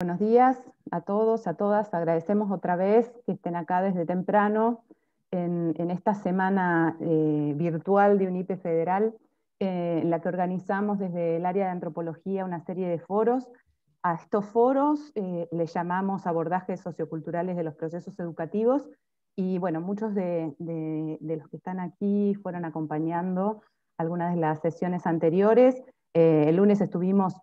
Buenos días a todos, a todas. Agradecemos otra vez que estén acá desde temprano en, esta semana eh, virtual de UNIPE Federal, eh, en la que organizamos desde el área de antropología una serie de foros. A estos foros eh, les llamamos abordajes socioculturales de los procesos educativos y bueno, muchos de, de los que están aquí fueron acompañando algunas de las sesiones anteriores. el lunes estuvimos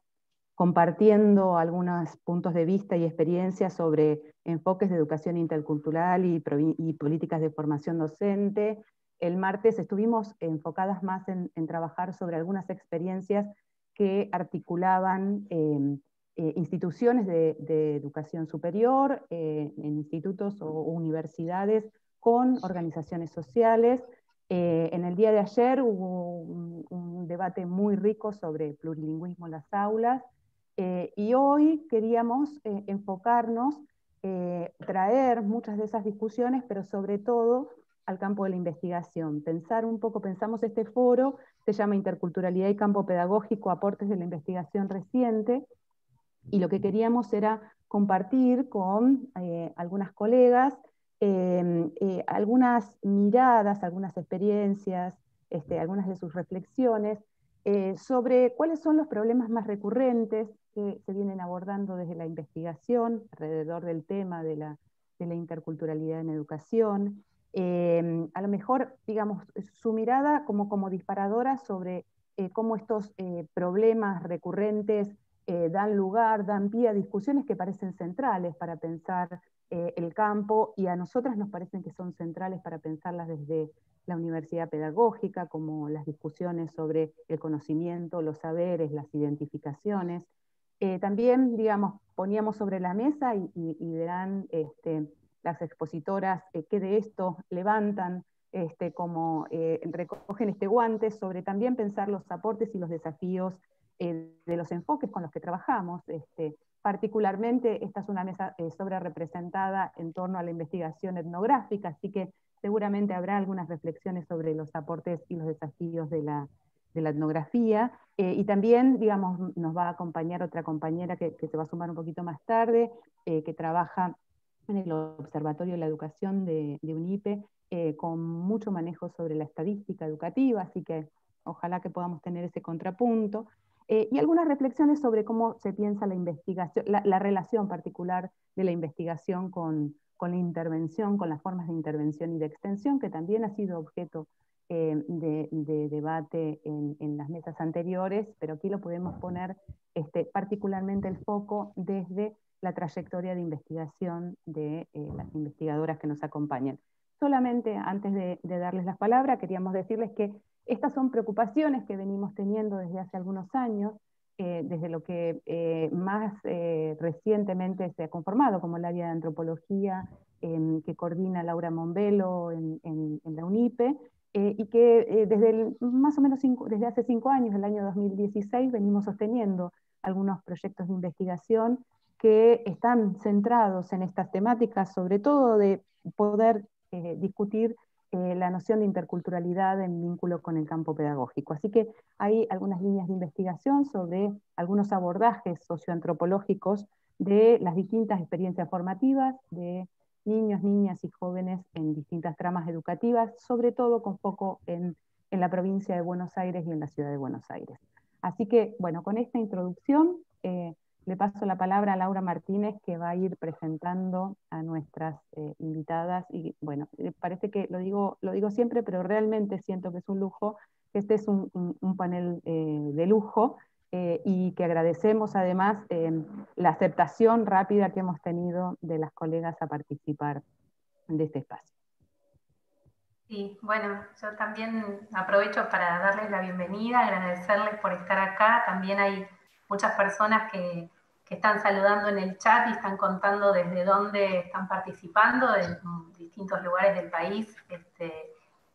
compartiendo algunos puntos de vista y experiencias sobre enfoques de educación intercultural y, políticas de formación docente. El martes estuvimos enfocadas más en, trabajar sobre algunas experiencias que articulaban em, eh, instituciones de, educación superior, eh, en institutos o universidades, con organizaciones sociales. Eh, en el día de ayer hubo un debate muy rico sobre plurilingüismo en las aulas, eh, y hoy queríamos eh, enfocarnos, eh, traer muchas de esas discusiones, pero sobre todo al campo de la investigación. Pensar un poco, pensamos este foro, se llama Interculturalidad y Campo Pedagógico, aportes de la investigación reciente, y lo que queríamos era compartir con algunas colegas em, algunas miradas, algunas experiencias, este, algunas de sus reflexiones sobre cuáles son los problemas más recurrentes que se vienen abordando desde la investigación alrededor del tema de la, interculturalidad en educación. Em, a lo mejor, digamos, su mirada como, como disparadora sobre eh, cómo estos eh, problemas recurrentes eh, dan lugar, dan pie a discusiones que parecen centrales para pensar el campo y a nosotras nos parecen que son centrales para pensarlas desde la universidad pedagógica, como las discusiones sobre el conocimiento, los saberes, las identificaciones. Eh, también, digamos, poníamos sobre la mesa y, verán este, las expositoras eh, que de esto levantan, este, como eh, recogen este guante, sobre también pensar los aportes y los desafíos de los enfoques con los que trabajamos. Este, particularmente, esta es una mesa sobre representada en torno a la investigación etnográfica, así que seguramente habrá algunas reflexiones sobre los aportes y los desafíos de la, de la etnografía. Eh, y también, digamos, nos va a acompañar otra compañera que, se va a sumar un poquito más tarde, eh, que trabaja en el Observatorio de la Educación de, UNIPE, eh, con mucho manejo sobre la estadística educativa, así que ojalá que podamos tener ese contrapunto. y algunas reflexiones sobre cómo se piensa la investigación, la, relación particular de la investigación con, con la intervención, con las formas de intervención y de extensión, que también ha sido objeto eh, de, debate en, las mesas anteriores, pero aquí lo podemos poner este, particularmente el foco desde la trayectoria de investigación de eh, las investigadoras que nos acompañan. Solamente antes de, darles las palabras, queríamos decirles que estas son preocupaciones que venimos teniendo desde hace algunos años, eh, desde lo que más recientemente se ha conformado como el área de antropología que coordina Laura Monbelo en, en la UNIPE, eh, y que eh, desde más o menos desde hace cinco años, el año 2016, venimos sosteniendo algunos proyectos de investigación que están centrados en estas temáticas, sobre todo de poder eh, discutir la noción de interculturalidad en vínculo con el campo pedagógico. Así que hay algunas líneas de investigación sobre algunos abordajes socioantropológicos de las distintas experiencias formativas, de niños, niñas y jóvenes en distintas tramas educativas, sobre todo con foco en, la provincia de Buenos Aires y en la ciudad de Buenos Aires. Así que, bueno, con esta introducción eh, le paso la palabra a Laura Martínez, que va a ir presentando a nuestras eh, invitadas. Y bueno, eh, parece que lo digo, lo digo siempre, pero realmente siento que es un lujo, que este es un, un panel de lujo eh, y que agradecemos además eh, la aceptación rápida que hemos tenido de las colegas a participar de este espacio. Sí, bueno, yo también aprovecho para darles la bienvenida, agradecerles por estar acá. También hay muchas personas que, que están saludando en el chat y están contando desde dónde están participando, de distintos lugares del país. Este,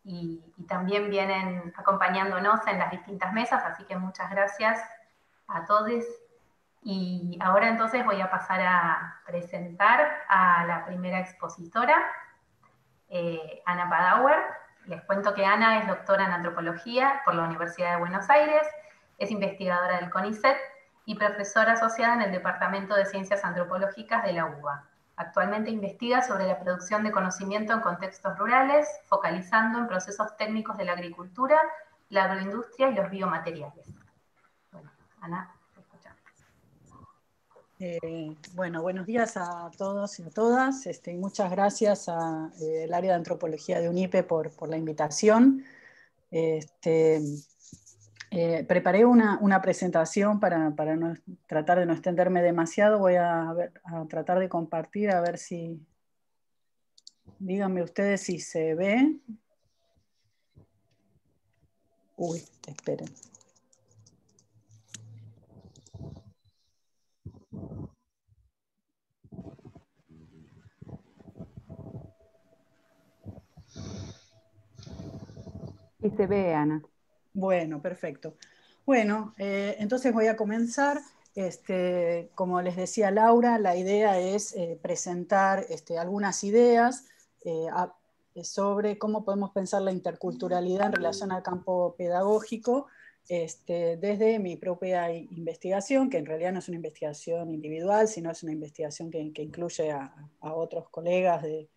y, también vienen acompañándonos en las distintas mesas, así que muchas gracias a todos. Y ahora entonces voy a pasar a presentar a la primera expositora, eh, Ana Padauer. Les cuento que Ana es doctora en antropología por la Universidad de Buenos Aires, es investigadora del CONICET y profesora asociada en el Departamento de Ciencias Antropológicas de la UBA. Actualmente investiga sobre la producción de conocimiento en contextos rurales, focalizando en procesos técnicos de la agricultura, la agroindustria y los biomateriales. Ana. Eh, bueno, buenos días a todos y a todas. Este, muchas gracias al eh, área de antropología de UNIPE por, la invitación. Este, eh, preparé una, presentación para, tratar de no extenderme demasiado. Voy a, tratar de compartir a ver si... Díganme ustedes si se ve. Uy, esperen. Y se ve, Ana. Bueno, perfecto. Bueno, eh, entonces voy a comenzar. Este, como les decía Laura, la idea es eh, presentar este, algunas ideas eh, sobre cómo podemos pensar la interculturalidad en relación al campo pedagógico este, desde mi propia investigación, que en realidad no es una investigación individual, sino es una investigación que, incluye a, otros colegas de,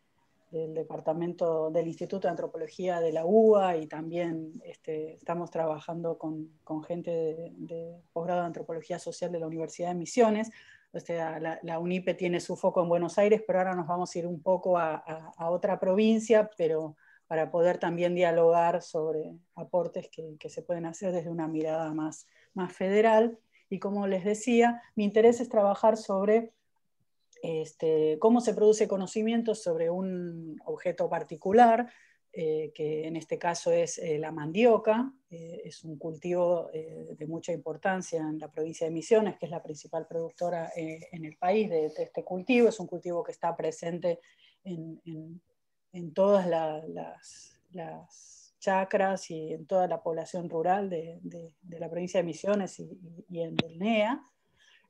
del departamento del Instituto de Antropología de la UBA y también este, estamos trabajando con, con gente de, posgrado de Antropología Social de la Universidad de Misiones. la, la, UNIPE tiene su foco en Buenos Aires, pero ahora nos vamos a ir un poco a, a, otra provincia, pero para poder también dialogar sobre aportes que, que, se pueden hacer desde una mirada más, más federal. Y como les decía, mi interés es trabajar sobre este, cómo se produce conocimiento sobre un objeto particular, eh, que en este caso es eh, la mandioca, eh, es un cultivo de mucha importancia en la provincia de Misiones, que es la principal productora en el país de, este cultivo, es un cultivo que está presente en, todas las, chacras y en toda la población rural de, la provincia de Misiones y, y en el NEA.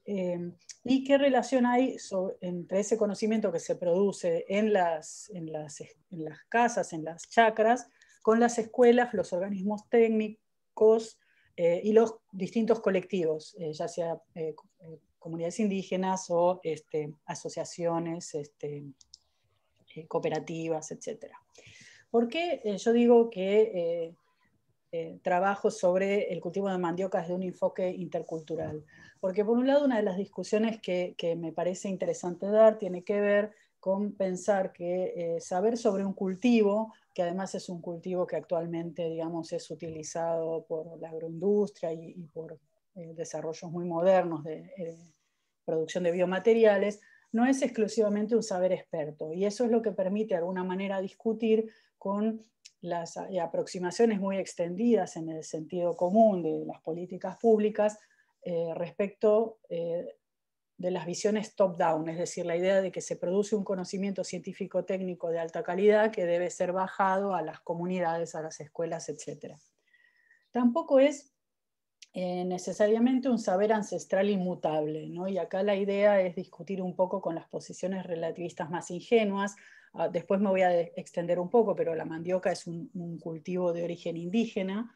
Eh, ¿Y qué relación hay entre ese conocimiento que se produce en las, en, las, en las, casas, en las chacras, con las escuelas, los organismos técnicos eh, y los distintos colectivos, eh, ya sea comunidades indígenas o este, asociaciones, este, cooperativas, etc. ¿Por qué yo digo que trabajo sobre el cultivo de mandioca desde un enfoque intercultural? Porque por un lado, una de las discusiones que, me parece interesante dar tiene que ver con pensar que eh, saber sobre un cultivo, que además es un cultivo que actualmente, digamos, es utilizado por la agroindustria y, por eh, desarrollos muy modernos de eh, producción de biomateriales, no es exclusivamente un saber experto. Y eso es lo que permite de alguna manera discutir con las aproximaciones muy extendidas en el sentido común de las políticas públicas eh, respecto eh, de las visiones top-down, es decir, la idea de que se produce un conocimiento científico-técnico de alta calidad que debe ser bajado a las comunidades, a las escuelas, etc. Tampoco es eh, necesariamente un saber ancestral inmutable, ¿no? y acá la idea es discutir un poco con las posiciones relativistas más ingenuas. Ah, después me voy a extender un poco, pero la mandioca es un, cultivo de origen indígena,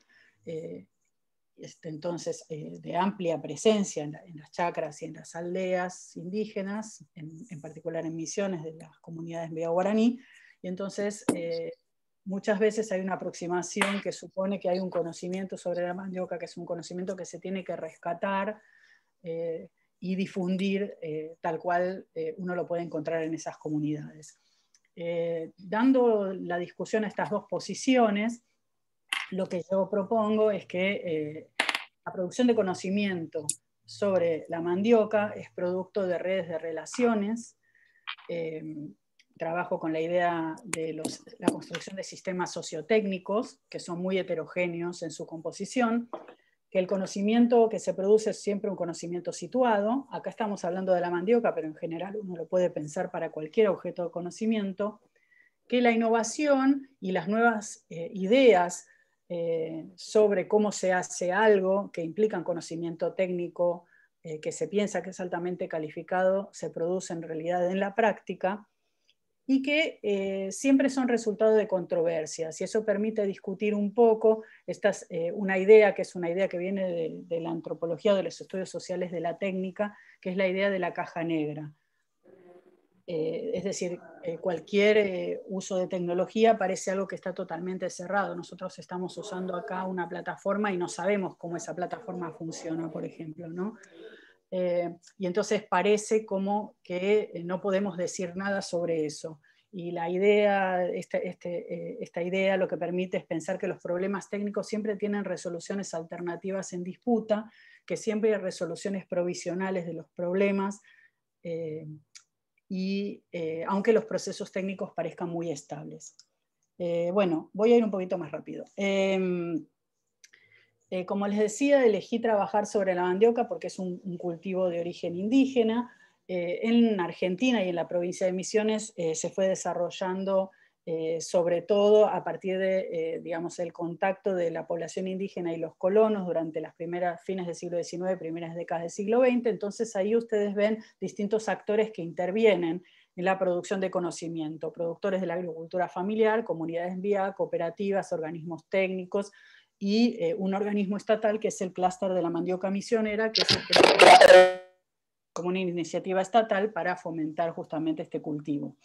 este, entonces eh, de amplia presencia en, las chacras y en las aldeas indígenas, en, particular en misiones de las comunidades vía guaraní, y entonces eh, muchas veces hay una aproximación que supone que hay un conocimiento sobre la mandioca, que es un conocimiento que se tiene que rescatar eh, y difundir tal cual uno lo puede encontrar en esas comunidades. Dando la discusión a estas dos posiciones, lo que yo propongo es que eh, la producción de conocimiento sobre la mandioca es producto de redes de relaciones. Eh, trabajo con la idea de la construcción de sistemas sociotécnicos que son muy heterogéneos en su composición, que el conocimiento que se produce es siempre un conocimiento situado. Acá estamos hablando de la mandioca, pero en general uno lo puede pensar para cualquier objeto de conocimiento, que la innovación y las nuevas eh, ideas eh, sobre cómo se hace algo que implica un conocimiento técnico eh, que se piensa que es altamente calificado, se produce en realidad en la práctica. Y que eh, siempre son resultado de controversias y eso permite discutir un poco, esta es eh, una idea que es una idea que viene de, la antropología de los estudios sociales de la técnica, que es la idea de la caja negra. Eh, es decir, cualquier uso de tecnología parece algo que está totalmente cerrado. Nosotros estamos usando acá una plataforma y no sabemos cómo esa plataforma funciona, por ejemplo, ¿no? Eh, y entonces parece como que eh, no podemos decir nada sobre eso. Y la idea, este, este, eh, esta idea lo que permite es pensar que los problemas técnicos siempre tienen resoluciones alternativas en disputa, que siempre hay resoluciones provisionales de los problemas, y aunque los procesos técnicos parezcan muy estables. bueno, voy a ir un poquito más rápido. Eh, como les decía, elegí trabajar sobre la mandioca porque es un, cultivo de origen indígena. Eh, en Argentina y en la provincia de Misiones eh, se fue desarrollando sobre todo a partir de, digamos, el contacto de la población indígena y los colonos durante las primeras fines del siglo XIX, primeras décadas del siglo XX. Entonces ahí ustedes ven distintos actores que intervienen en la producción de conocimiento, productores de la agricultura familiar, comunidades vía, cooperativas, organismos técnicos, y eh, un organismo estatal que es el clúster de la mandioca misionera, que es como una iniciativa estatal para fomentar justamente este cultivo.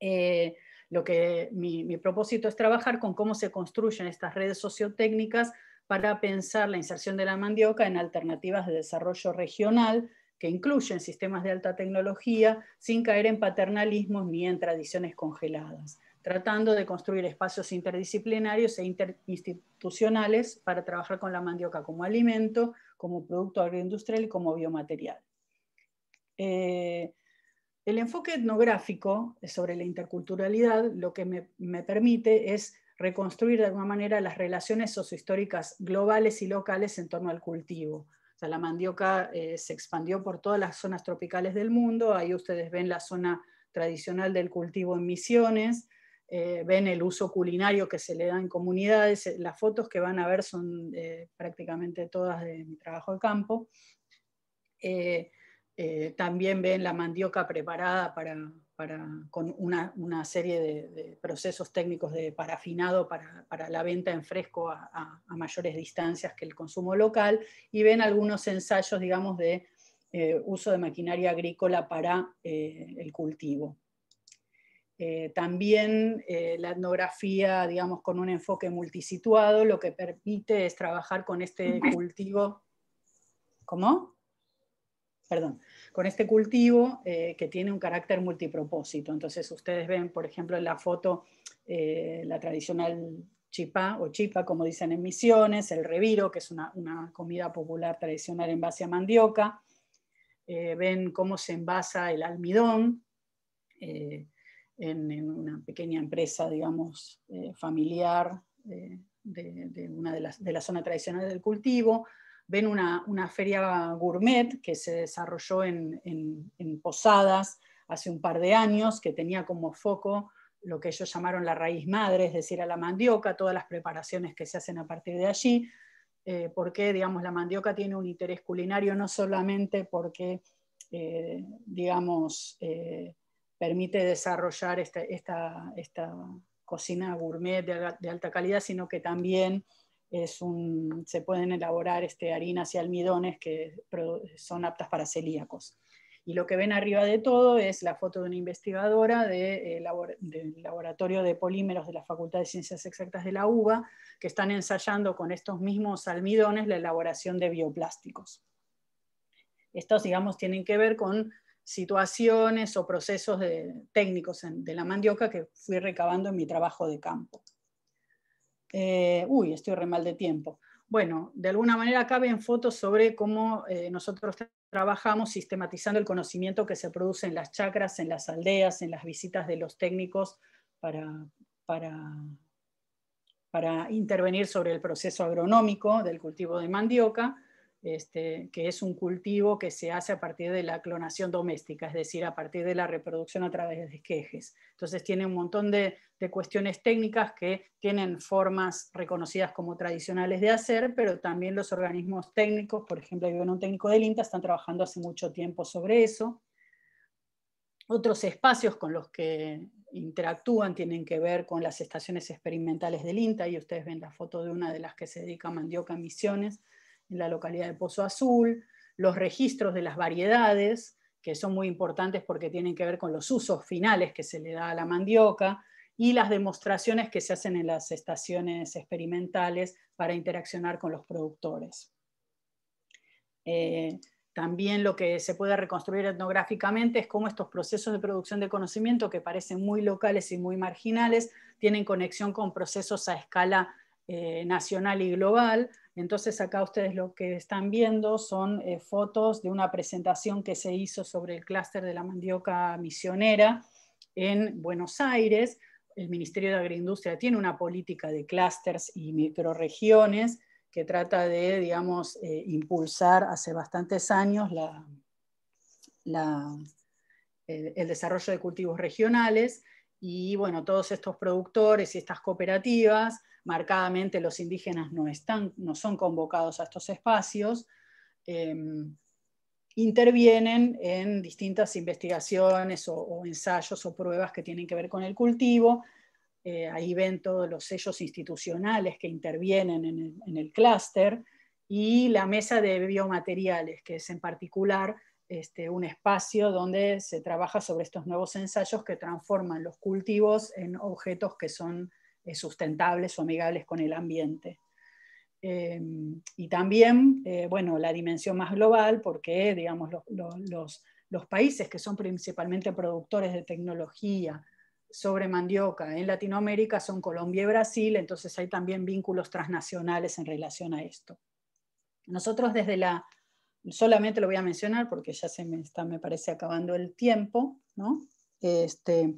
Eh, lo que mi, mi, propósito es trabajar con cómo se construyen estas redes sociotécnicas para pensar la inserción de la mandioca en alternativas de desarrollo regional que incluyen sistemas de alta tecnología sin caer en paternalismos ni en tradiciones congeladas tratando de construir espacios interdisciplinarios e interinstitucionales para trabajar con la mandioca como alimento, como producto agroindustrial y como biomaterial. Eh, el enfoque etnográfico sobre la interculturalidad lo que me, permite es reconstruir de alguna manera las relaciones sociohistóricas globales y locales en torno al cultivo. la mandioca eh, se expandió por todas las zonas tropicales del mundo, ahí ustedes ven la zona tradicional del cultivo en Misiones, eh, ven el uso culinario que se le da en comunidades. Eh, las fotos que van a ver son eh, prácticamente todas de mi trabajo de campo. también ven la mandioca preparada para, con una, serie de, procesos técnicos de parafinado para, la venta en fresco a, mayores distancias que el consumo local. Y ven algunos ensayos, digamos, de uso de maquinaria agrícola para el cultivo. Eh, también eh, la etnografía, digamos, con un enfoque multisituado, lo que permite es trabajar con este cultivo. ¿Cómo? Perdón. Con este cultivo eh, que tiene un carácter multipropósito. Entonces, ustedes ven, por ejemplo, en la foto la tradicional chipá o chipa, como dicen en Misiones, el reviro, que es una, una comida popular tradicional en base a mandioca. ven cómo se envasa el almidón en, una pequeña empresa, digamos, eh, familiar eh, de, una de las de la zona tradicional del cultivo. Ven una, una feria gourmet que se desarrolló en, en, Posadas hace un par de años, que tenía como foco lo que ellos llamaron la raíz madre, es decir, a la mandioca, todas las preparaciones que se hacen a partir de allí, eh, porque digamos, la mandioca tiene un interés culinario no solamente porque, digamos, permite desarrollar esta, esta, cocina gourmet de, alta calidad, sino que también se pueden elaborar este, harinas y almidones que son aptas para celíacos. Y lo que ven arriba de todo es la foto de una investigadora de, eh, del laboratorio de polímeros de la Facultad de Ciencias Exactas de la UBA, que están ensayando con estos mismos almidones la elaboración de bioplásticos. Estos, digamos, tienen que ver con situaciones o procesos técnicos de la mandioca que fui recabando en mi trabajo de campo. Eh, uy, estoy re mal de tiempo. Bueno, de alguna manera acá ven fotos sobre cómo eh, nosotros trabajamos sistematizando el conocimiento que se produce en las chacras, en las aldeas, en las visitas de los técnicos para, para, para intervenir sobre el proceso agronómico del cultivo de mandioca este, que es un cultivo que se hace a partir de la clonación doméstica, es decir, a partir de la reproducción a través de esquejes. Entonces tiene un montón de, cuestiones técnicas que tienen formas reconocidas como tradicionales de hacer, pero también los organismos técnicos, por ejemplo, hay un técnico del INTA, están trabajando hace mucho tiempo sobre eso. Otros espacios con los que interactúan tienen que ver con las estaciones experimentales del INTA, y ustedes ven la foto de una de las que se dedica a mandioca Misiones, en la localidad de Pozo Azul, los registros de las variedades, que son muy importantes porque tienen que ver con los usos finales que se le da a la mandioca, y las demostraciones que se hacen en las estaciones experimentales para interaccionar con los productores. Eh, también lo que se puede reconstruir etnográficamente es cómo estos procesos de producción de conocimiento, que parecen muy locales y muy marginales, tienen conexión con procesos a escala eh, nacional y global. Entonces acá ustedes lo que están viendo son eh, fotos de una presentación que se hizo sobre el clúster de la mandioca misionera en Buenos Aires. El Ministerio de Agroindustria tiene una política de clústeres y microregiones que trata de, digamos, eh, impulsar hace bastantes años el, desarrollo de cultivos regionales y, bueno, todos estos productores y estas cooperativas, marcadamente los indígenas no, están, no son convocados a estos espacios, em, intervienen en distintas investigaciones o ensayos o pruebas que tienen que ver con el cultivo, eh, ahí ven todos los sellos institucionales que intervienen en el, clúster y la mesa de biomateriales, que es en particular este, un espacio donde se trabaja sobre estos nuevos ensayos que transforman los cultivos en objetos que son eh, sustentables o amigables con el ambiente. Em, y también, eh, bueno, la dimensión más global, porque, digamos, los países que son principalmente productores de tecnología, sobre mandioca en Latinoamérica son Colombia y Brasil, entonces hay también vínculos transnacionales en relación a esto. Nosotros desde la, solamente lo voy a mencionar porque ya se me está, me parece, acabando el tiempo, ¿no? Este,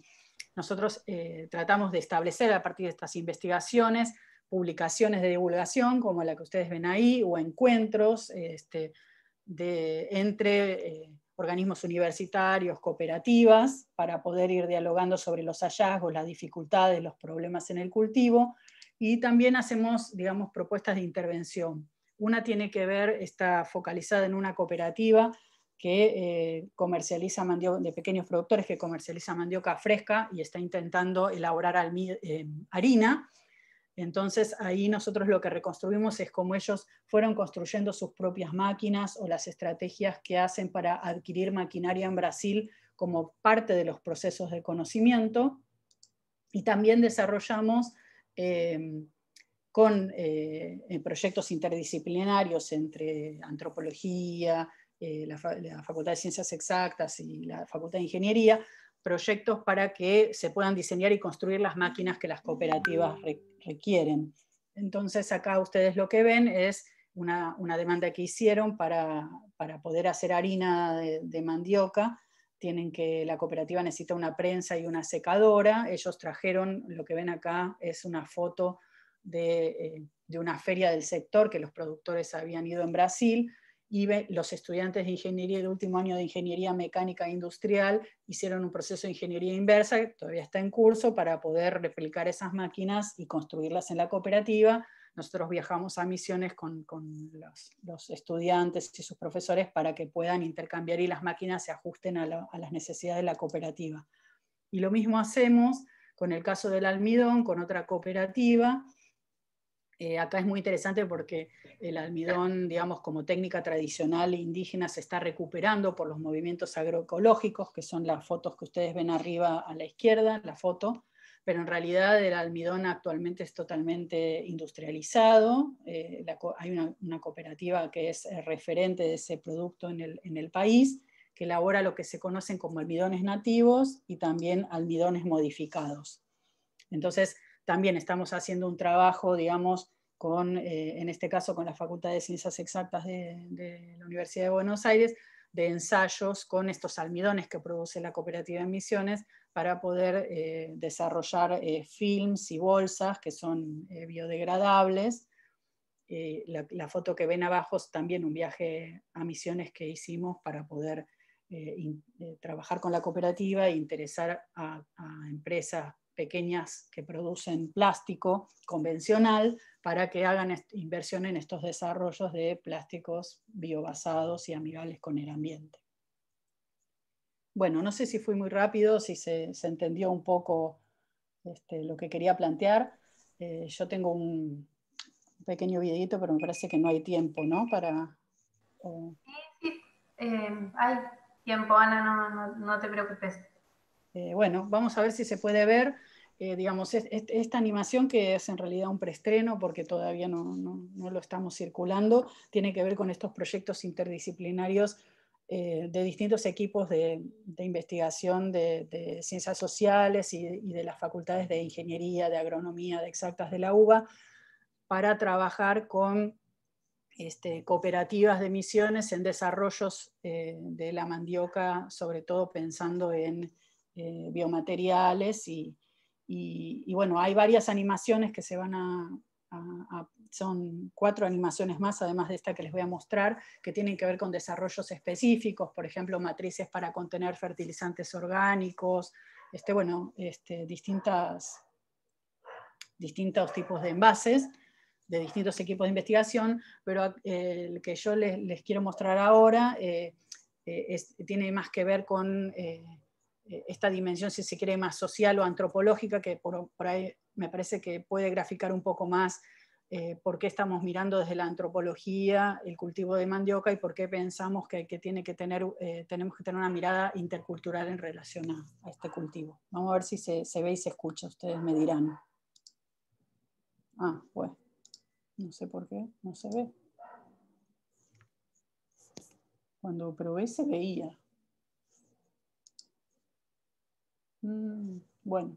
nosotros eh, tratamos de establecer a partir de estas investigaciones publicaciones de divulgación como la que ustedes ven ahí o encuentros este, de, entre... Eh, organismos universitarios, cooperativas, para poder ir dialogando sobre los hallazgos, las dificultades, los problemas en el cultivo. Y también hacemos, digamos, propuestas de intervención. Una tiene que ver, está focalizada en una cooperativa que eh, comercializa mandioca, de pequeños productores que comercializa mandioca fresca y está intentando elaborar eh, harina entonces ahí nosotros lo que reconstruimos es cómo ellos fueron construyendo sus propias máquinas o las estrategias que hacen para adquirir maquinaria en Brasil como parte de los procesos de conocimiento. Y también desarrollamos eh, con eh, proyectos interdisciplinarios entre antropología, eh, la, Facultad de Ciencias Exactas y la Facultad de Ingeniería, proyectos para que se puedan diseñar y construir las máquinas que las cooperativas requieren. Entonces acá ustedes lo que ven es una, demanda que hicieron para, poder hacer harina de, mandioca. Tienen que, la cooperativa necesita una prensa y una secadora. Ellos trajeron, lo que ven acá es una foto de, eh, de una feria del sector que los productores habían ido en Brasil y los estudiantes de ingeniería del último año de ingeniería mecánica industrial hicieron un proceso de ingeniería inversa que todavía está en curso para poder replicar esas máquinas y construirlas en la cooperativa. Nosotros viajamos a misiones con, los, estudiantes y sus profesores para que puedan intercambiar y las máquinas se ajusten a las necesidades de la cooperativa. Y lo mismo hacemos con el caso del almidón, con otra cooperativa, eh, acá es muy interesante porque el almidón, digamos, como técnica tradicional indígena se está recuperando por los movimientos agroecológicos, que son las fotos que ustedes ven arriba a la izquierda, la foto, pero en realidad el almidón actualmente es totalmente industrializado. Eh, hay una, cooperativa que es eh, referente de ese producto en el, en el país, que elabora lo que se conocen como almidones nativos y también almidones modificados. Entonces, también estamos haciendo un trabajo, digamos, con, eh, en este caso con la Facultad de Ciencias Exactas de, la Universidad de Buenos Aires, de ensayos con estos almidones que produce la cooperativa de Misiones para poder eh, desarrollar eh, films y bolsas que son biodegradables. La, la, foto que ven abajo es también un viaje a Misiones que hicimos para poder trabajar con la cooperativa e interesar a, a empresas pequeñas que producen plástico convencional para que hagan inversión en estos desarrollos de plásticos biobasados y amigables con el ambiente. Bueno, no sé si fui muy rápido, si se, entendió un poco este, lo que quería plantear. Eh, yo tengo un pequeño videito, pero me parece que no hay tiempo, ¿no? Para, Sí, sí, eh, hay tiempo, Ana, no, te preocupes. Eh, bueno, vamos a ver si se puede ver. digamos, esta animación que es en realidad un preestreno porque todavía no, lo estamos circulando, tiene que ver con estos proyectos interdisciplinarios eh, de distintos equipos de, investigación de, ciencias sociales y, de las facultades de ingeniería, de agronomía, de exactas de la UBA, para trabajar con este, cooperativas de misiones en desarrollos eh, de la mandioca, sobre todo pensando en eh, biomateriales y, bueno, hay varias animaciones que se van a, son cuatro animaciones más, además de esta que les voy a mostrar, que tienen que ver con desarrollos específicos, por ejemplo, matrices para contener fertilizantes orgánicos, este, bueno, este, distintas, distintos tipos de envases de distintos equipos de investigación, pero eh, el que yo les, quiero mostrar ahora eh, eh, tiene más que ver con esta dimensión, si se quiere, más social o antropológica, que por, ahí me parece que puede graficar un poco más eh, por qué estamos mirando desde la antropología el cultivo de mandioca y por qué pensamos que, tiene que tener, eh, tenemos que tener una mirada intercultural en relación a, este cultivo. Vamos a ver si se, ve y se escucha, ustedes me dirán. Ah, bueno, no sé por qué, no se ve. Cuando probé se veía. Mm, bueno,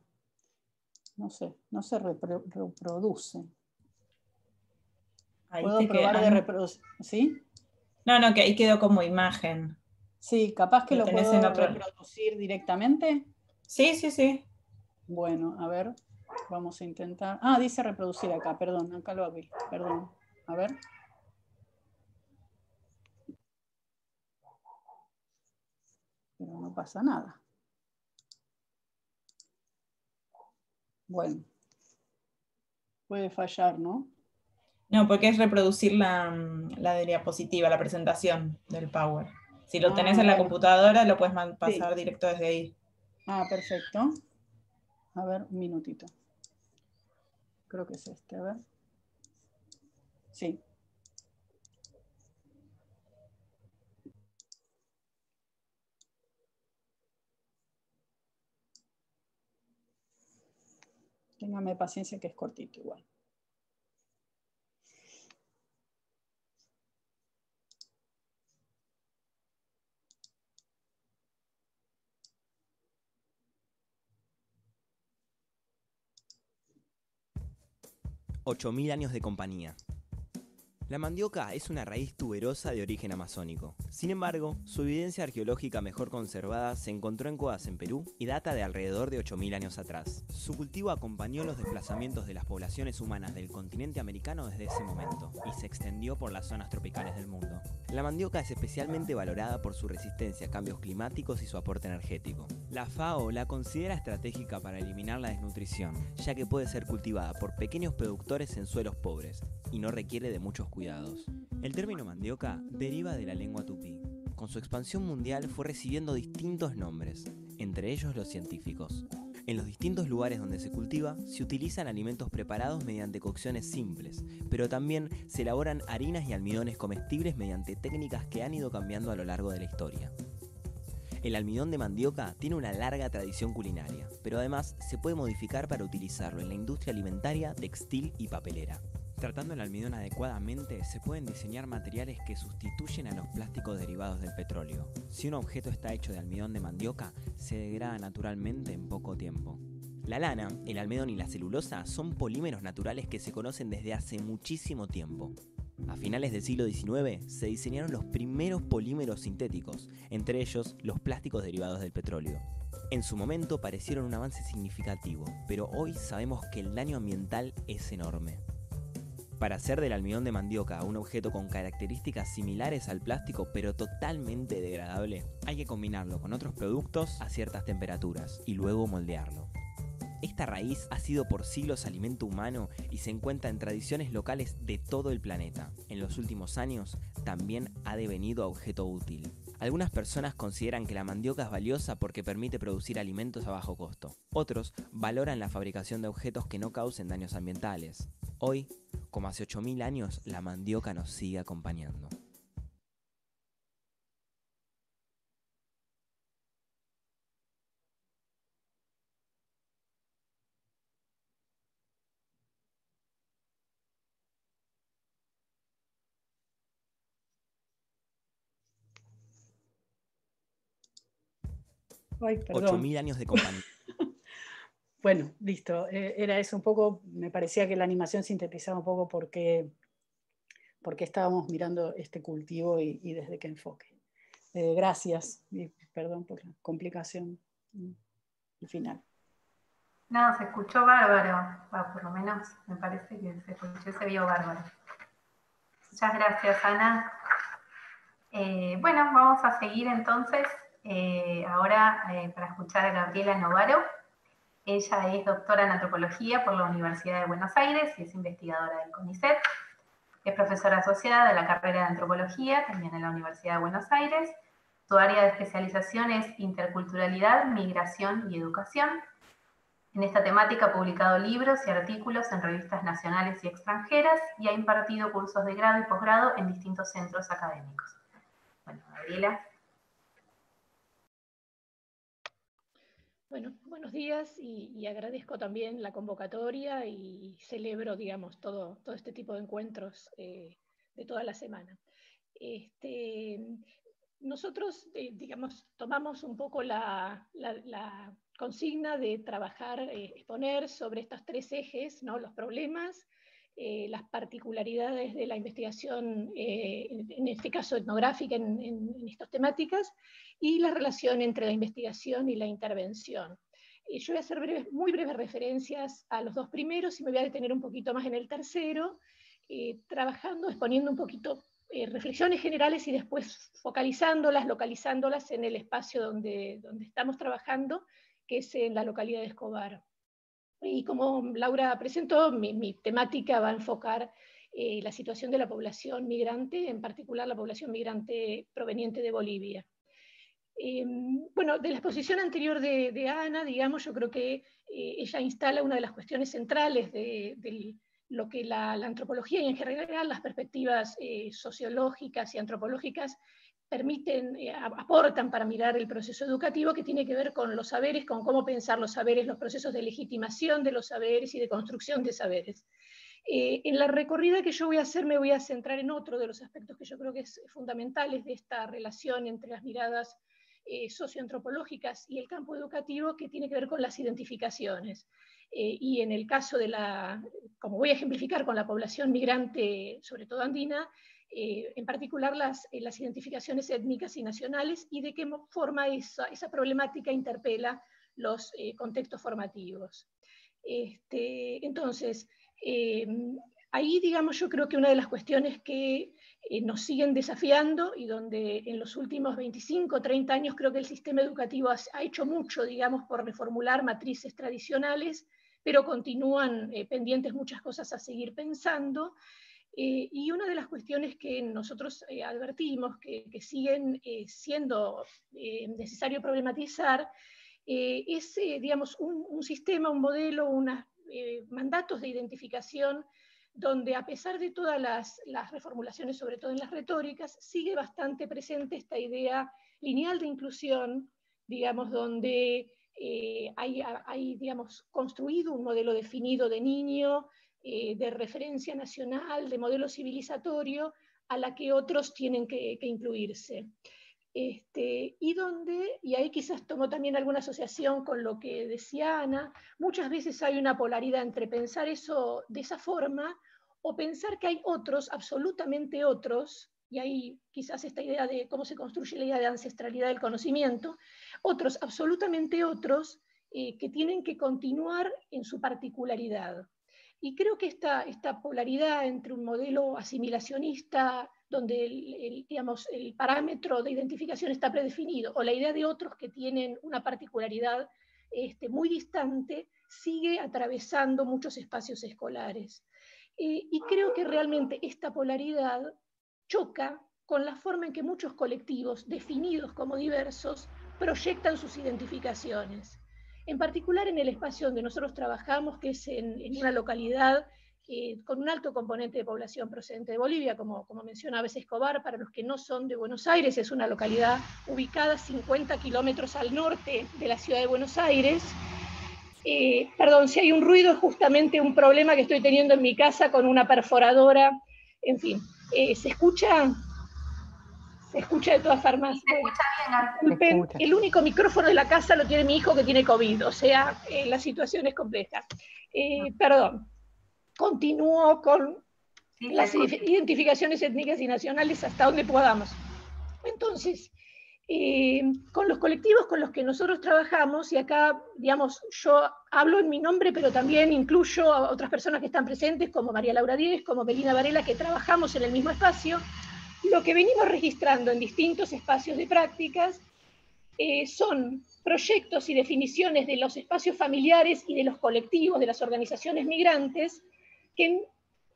no sé, no se reproduce. ¿Puedo probar de reproducir? ¿Sí? No, no, que ahí quedó como imagen. Sí, capaz que lo, puedo reproducir directamente. Sí, sí, sí. Bueno, a ver, vamos a intentar. Ah, dice reproducir acá, perdón, acá lo abrí, perdón. A ver. Pero no pasa nada. Bueno, puede fallar, ¿no? No, porque es reproducir la, diapositiva, la presentación del Power. Si lo tenés en la ah, computadora, lo puedes pasar directo desde ahí. Ah, perfecto. A ver, un minutito. Creo que es este, a ver. Sí. Téngame paciencia que es cortito igual. Ocho mil años de compañía. La mandioca es una raíz tuberosa de origen amazónico. Sin embargo, su evidencia arqueológica mejor conservada se encontró en cuevas en Perú y data de alrededor de 8.000 años atrás. Su cultivo acompañó los desplazamientos de las poblaciones humanas del continente americano desde ese momento y se extendió por las zonas tropicales del mundo. La mandioca es especialmente valorada por su resistencia a cambios climáticos y su aporte energético. La FAO la considera estratégica para eliminar la desnutrición, ya que puede ser cultivada por pequeños productores en suelos pobres y no requiere de muchos El término mandioca deriva de la lengua tupí. Con su expansión mundial fue recibiendo distintos nombres, entre ellos los científicos. En los distintos lugares donde se cultiva, se utilizan alimentos preparados mediante cocciones simples, pero también se elaboran harinas y almidones comestibles mediante técnicas que han ido cambiando a lo largo de la historia. El almidón de mandioca tiene una larga tradición culinaria, pero además se puede modificar para utilizarlo en la industria alimentaria, textil y papelera. Tratando el almidón adecuadamente, se pueden diseñar materiales que sustituyen a los plásticos derivados del petróleo. Si un objeto está hecho de almidón de mandioca, se degrada naturalmente en poco tiempo. La lana, el almidón y la celulosa son polímeros naturales que se conocen desde hace muchísimo tiempo. A finales del siglo XIX se diseñaron los primeros polímeros sintéticos, entre ellos los plásticos derivados del petróleo. En su momento parecieron un avance significativo, pero hoy sabemos que el daño ambiental es enorme. Para hacer del almidón de mandioca un objeto con características similares al plástico pero totalmente degradable, hay que combinarlo con otros productos a ciertas temperaturas y luego moldearlo. Esta raíz ha sido por siglos alimento humano y se encuentra en tradiciones locales de todo el planeta. En los últimos años también ha devenido objeto útil. Algunas personas consideran que la mandioca es valiosa porque permite producir alimentos a bajo costo. Otros valoran la fabricación de objetos que no causen daños ambientales. Hoy, como hace 8.000 años, la mandioca nos sigue acompañando. 8.000 años de compañía. bueno, listo. Eh, era eso un poco, me parecía que la animación sintetizaba un poco por qué, estábamos mirando este cultivo y, desde qué enfoque. Eh, gracias y perdón por la complicación al final. No, se escuchó bárbaro, por lo menos me parece que se escuchó, se vio bárbaro. Muchas gracias, Ana. Eh, bueno, vamos a seguir entonces eh, ahora eh, para escuchar a Gabriela Novaro. Ella es doctora en antropología por la Universidad de Buenos Aires y es investigadora del CONICET. Es profesora asociada de la carrera de antropología, también en la Universidad de Buenos Aires. Su área de especialización es interculturalidad, migración y educación. En esta temática ha publicado libros y artículos en revistas nacionales y extranjeras y ha impartido cursos de grado y posgrado en distintos centros académicos. Bueno, Gabriela, Bueno, buenos días y, agradezco también la convocatoria y celebro, digamos, todo, todo este tipo de encuentros eh, de toda la semana. Este, nosotros, eh, digamos, tomamos un poco la, consigna de trabajar, eh, exponer sobre estos tres ejes, ¿no? los problemas, las particularidades de la investigación, en, este caso etnográfica, en, en estas temáticas, y la relación entre la investigación y la intervención. yo voy a hacer muy breves referencias a los dos primeros y me voy a detener un poquito más en el tercero, eh, trabajando, exponiendo un poquito eh, reflexiones generales y después focalizándolas, localizándolas en el espacio donde, donde estamos trabajando, que es en la localidad de Escobar. Y como Laura presentó, mi, temática va a enfocar eh, la situación de la población migrante, en particular la población migrante proveniente de Bolivia. Em, bueno, de la exposición anterior de, Ana, digamos, yo creo que eh, ella instala una de las cuestiones centrales de, lo que la, antropología y en general las perspectivas eh, sociológicas y antropológicas permiten, eh, aportan para mirar el proceso educativo que tiene que ver con los saberes, con cómo pensar los saberes, los procesos de legitimación de los saberes y de construcción de saberes. en la recorrida que yo voy a hacer me voy a centrar en otro de los aspectos que yo creo que es fundamentales de esta relación entre las miradas eh, socioantropológicas y el campo educativo que tiene que ver con las identificaciones. Eh, y en el caso de la, como voy a ejemplificar con la población migrante, sobre todo andina, eh, en particular las, las, identificaciones étnicas y nacionales y de qué forma esa, esa problemática interpela los contextos formativos. Este, entonces, ahí, digamos, yo creo que una de las cuestiones que eh, nos siguen desafiando y donde en los últimos 25 o 30 años creo que el sistema educativo ha, hecho mucho, digamos, por reformular matrices tradicionales, pero continúan eh, pendientes muchas cosas a seguir pensando. Eh, y una de las cuestiones que nosotros advertimos que, siguen siendo necesario problematizar es, digamos, un, un, sistema, un modelo, unos mandatos de identificación donde a pesar de todas las, reformulaciones, sobre todo en las retóricas, sigue bastante presente esta idea lineal de inclusión, digamos, donde eh, hay, digamos, construido un modelo definido de niño, eh, de referencia nacional, de modelo civilizatorio, a la que otros tienen que, incluirse. Este, y donde, y ahí quizás tomo también alguna asociación con lo que decía Ana, muchas veces hay una polaridad entre pensar eso de esa forma o pensar que hay otros, absolutamente otros, y ahí quizás esta idea de cómo se construye la idea de ancestralidad del conocimiento, otros, absolutamente otros, eh, que tienen que continuar en su particularidad. Y creo que esta, esta polaridad entre un modelo asimilacionista, donde el, digamos, el parámetro de identificación está predefinido, o la idea de otros que tienen una particularidad este, muy distante, sigue atravesando muchos espacios escolares. Eh, y creo que realmente esta polaridad choca con la forma en que muchos colectivos, definidos como diversos, proyectan sus identificaciones. En particular en el espacio donde nosotros trabajamos, que es en, una localidad eh, con un alto componente de población procedente de Bolivia, como, como mencionaba Escobar, para los que no son de Buenos Aires, es una localidad ubicada 50 kilómetros al norte de la ciudad de Buenos Aires. Eh, perdón, si hay un ruido es justamente un problema que estoy teniendo en mi casa con una perforadora, en fin. Eh, ¿Se escucha? Se escucha de todas formas. el único micrófono de la casa lo tiene mi hijo que tiene COVID, o sea, eh, la situación es compleja. Eh, perdón, continúo con las identificaciones étnicas y nacionales hasta donde podamos. Entonces, con los colectivos con los que nosotros trabajamos, y acá, digamos, yo hablo en mi nombre, pero también incluyo a otras personas que están presentes, como María Laura Díez, como Melina Varela, que trabajamos en el mismo espacio, lo que venimos registrando en distintos espacios de prácticas eh, son proyectos y definiciones de los espacios familiares y de los colectivos, de las organizaciones migrantes, que en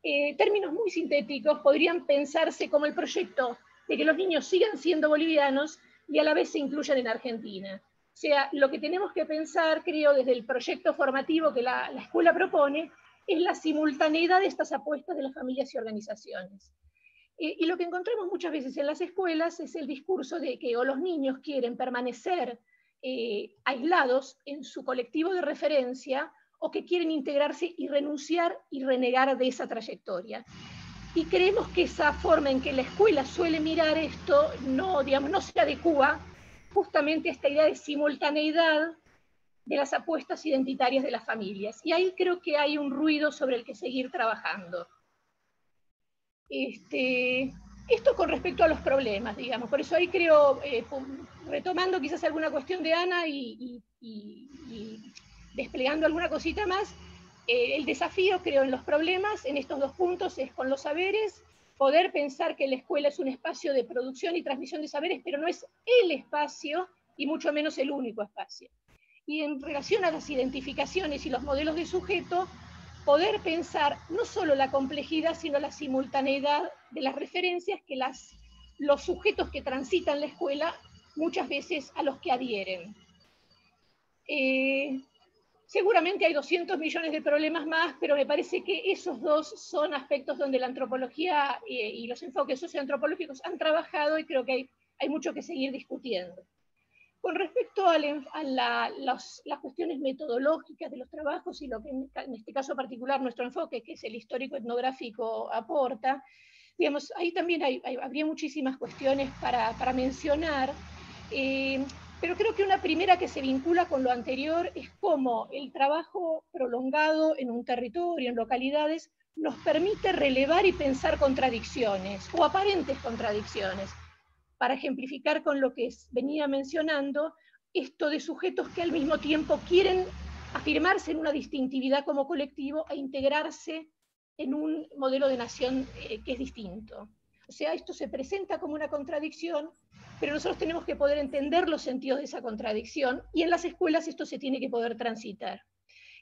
eh, términos muy sintéticos podrían pensarse como el proyecto de que los niños sigan siendo bolivianos y a la vez se incluyan en Argentina. O sea, lo que tenemos que pensar, creo, desde el proyecto formativo que la, escuela propone, es la simultaneidad de estas apuestas de las familias y organizaciones. y lo que encontramos muchas veces en las escuelas es el discurso de que o los niños quieren permanecer eh, aislados en su colectivo de referencia o que quieren integrarse y renunciar y renegar de esa trayectoria. Y creemos que esa forma en que la escuela suele mirar esto no, digamos, no se adecua justamente a esta idea de simultaneidad de las apuestas identitarias de las familias. Y ahí creo que hay un ruido sobre el que seguir trabajando. Este, esto con respecto a los problemas, digamos. Por eso ahí creo, eh, retomando quizás alguna cuestión de Ana y desplegando alguna cosita más, eh, el desafío, creo, en los problemas, en estos dos puntos, es con los saberes, poder pensar que la escuela es un espacio de producción y transmisión de saberes, pero no es el espacio y mucho menos el único espacio. Y en relación a las identificaciones y los modelos de sujeto, poder pensar no solo la complejidad, sino la simultaneidad de las referencias que las, los sujetos que transitan la escuela muchas veces a los que adhieren. Eh, Seguramente hay 200 millones de problemas más, pero me parece que esos dos son aspectos donde la antropología y, los enfoques socioantropológicos han trabajado y creo que hay, mucho que seguir discutiendo. Con respecto a, las cuestiones metodológicas de los trabajos y lo que en, este caso particular nuestro enfoque, que es el histórico etnográfico, aporta, digamos, ahí también habría muchísimas cuestiones para, mencionar. Eh, pero creo que una primera que se vincula con lo anterior es cómo el trabajo prolongado en un territorio, en localidades, nos permite relevar y pensar contradicciones o aparentes contradicciones. Para ejemplificar con lo que venía mencionando, esto de sujetos que al mismo tiempo quieren afirmarse en una distintividad como colectivo e integrarse en un modelo de nación eh, que es distinto. O sea, esto se presenta como una contradicción pero nosotros tenemos que poder entender los sentidos de esa contradicción y en las escuelas esto se tiene que poder transitar.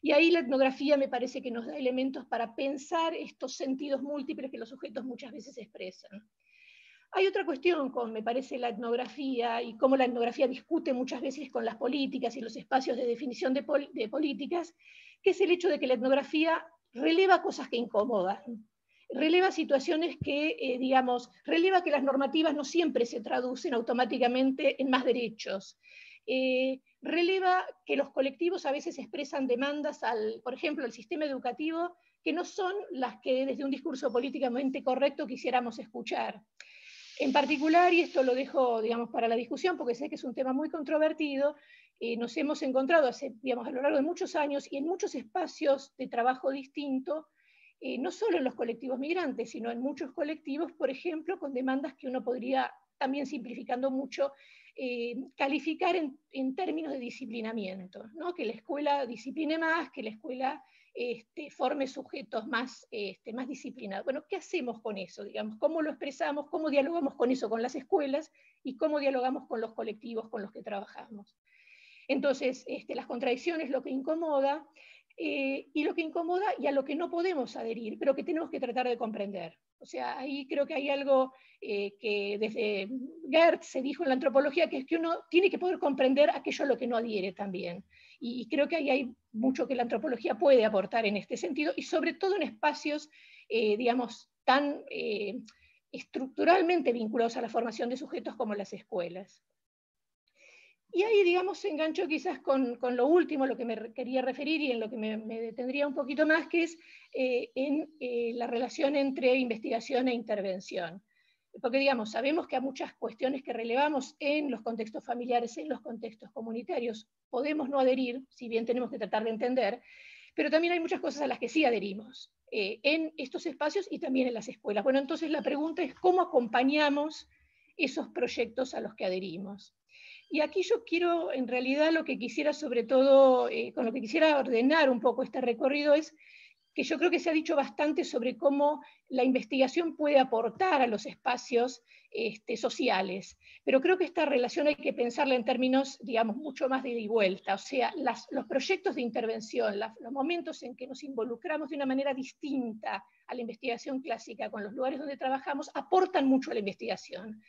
Y ahí la etnografía me parece que nos da elementos para pensar estos sentidos múltiples que los sujetos muchas veces expresan. Hay otra cuestión con, me parece, la etnografía y cómo la etnografía discute muchas veces con las políticas y los espacios de definición de, políticas, que es el hecho de que la etnografía releva cosas que incomodan releva situaciones que, eh, digamos, releva que las normativas no siempre se traducen automáticamente en más derechos. Eh, releva que los colectivos a veces expresan demandas al, por ejemplo, al sistema educativo que no son las que desde un discurso políticamente correcto quisiéramos escuchar. En particular, y esto lo dejo digamos, para la discusión porque sé que es un tema muy controvertido, eh, nos hemos encontrado hace, digamos, a lo largo de muchos años y en muchos espacios de trabajo distinto eh, no solo en los colectivos migrantes, sino en muchos colectivos, por ejemplo, con demandas que uno podría, también simplificando mucho, eh, calificar en, términos de disciplinamiento, ¿no? que la escuela discipline más, que la escuela este, forme sujetos más, este, más disciplinados. Bueno, ¿qué hacemos con eso? Digamos, ¿Cómo lo expresamos? ¿Cómo dialogamos con eso con las escuelas? ¿Y cómo dialogamos con los colectivos con los que trabajamos? Entonces, este, las contradicciones, lo que incomoda, eh, y lo que incomoda y a lo que no podemos adherir, pero que tenemos que tratar de comprender. O sea, ahí creo que hay algo eh, que desde Gert se dijo en la antropología, que es que uno tiene que poder comprender aquello a lo que no adhiere también. Y, creo que ahí hay mucho que la antropología puede aportar en este sentido, y sobre todo en espacios, eh, digamos, tan eh, estructuralmente vinculados a la formación de sujetos como las escuelas. Y ahí, digamos, se enganchó quizás con, lo último, lo que me quería referir y en lo que me, detendría un poquito más, que es eh, en eh, la relación entre investigación e intervención. Porque, digamos, sabemos que a muchas cuestiones que relevamos en los contextos familiares, en los contextos comunitarios, podemos no adherir, si bien tenemos que tratar de entender, pero también hay muchas cosas a las que sí adherimos eh, en estos espacios y también en las escuelas. Bueno, entonces la pregunta es cómo acompañamos esos proyectos a los que adherimos. Y aquí yo quiero, en realidad, lo que quisiera sobre todo, eh, con lo que quisiera ordenar un poco este recorrido es que yo creo que se ha dicho bastante sobre cómo la investigación puede aportar a los espacios este, sociales, pero creo que esta relación hay que pensarla en términos, digamos, mucho más de ida y vuelta, o sea, los proyectos de intervención, los momentos en que nos involucramos de una manera distinta a la investigación clásica con los lugares donde trabajamos, aportan mucho a la investigación.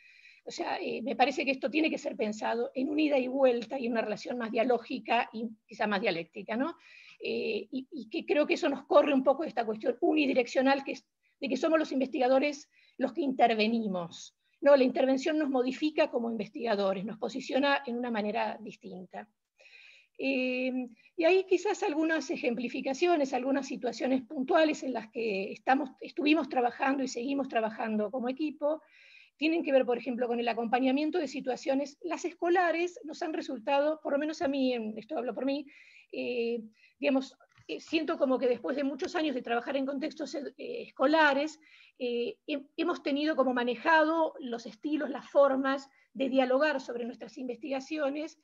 O sea, eh, me parece que esto tiene que ser pensado en una ida y vuelta y una relación más dialógica y quizá más dialéctica, ¿no? Eh, y, que creo que eso nos corre un poco esta cuestión unidireccional de que somos los investigadores los que intervenimos. No, la intervención nos modifica como investigadores, nos posiciona en una manera distinta. Eh, y hay quizás algunas ejemplificaciones, algunas situaciones puntuales en las que estamos, estuvimos trabajando y seguimos trabajando como equipo, tienen que ver, por ejemplo, con el acompañamiento de situaciones. Las escolares nos han resultado, por lo menos a mí, esto hablo por mí, eh, digamos, eh, siento como que después de muchos años de trabajar en contextos eh, escolares, hemos tenido como manejado los estilos, las formas de dialogar sobre nuestras investigaciones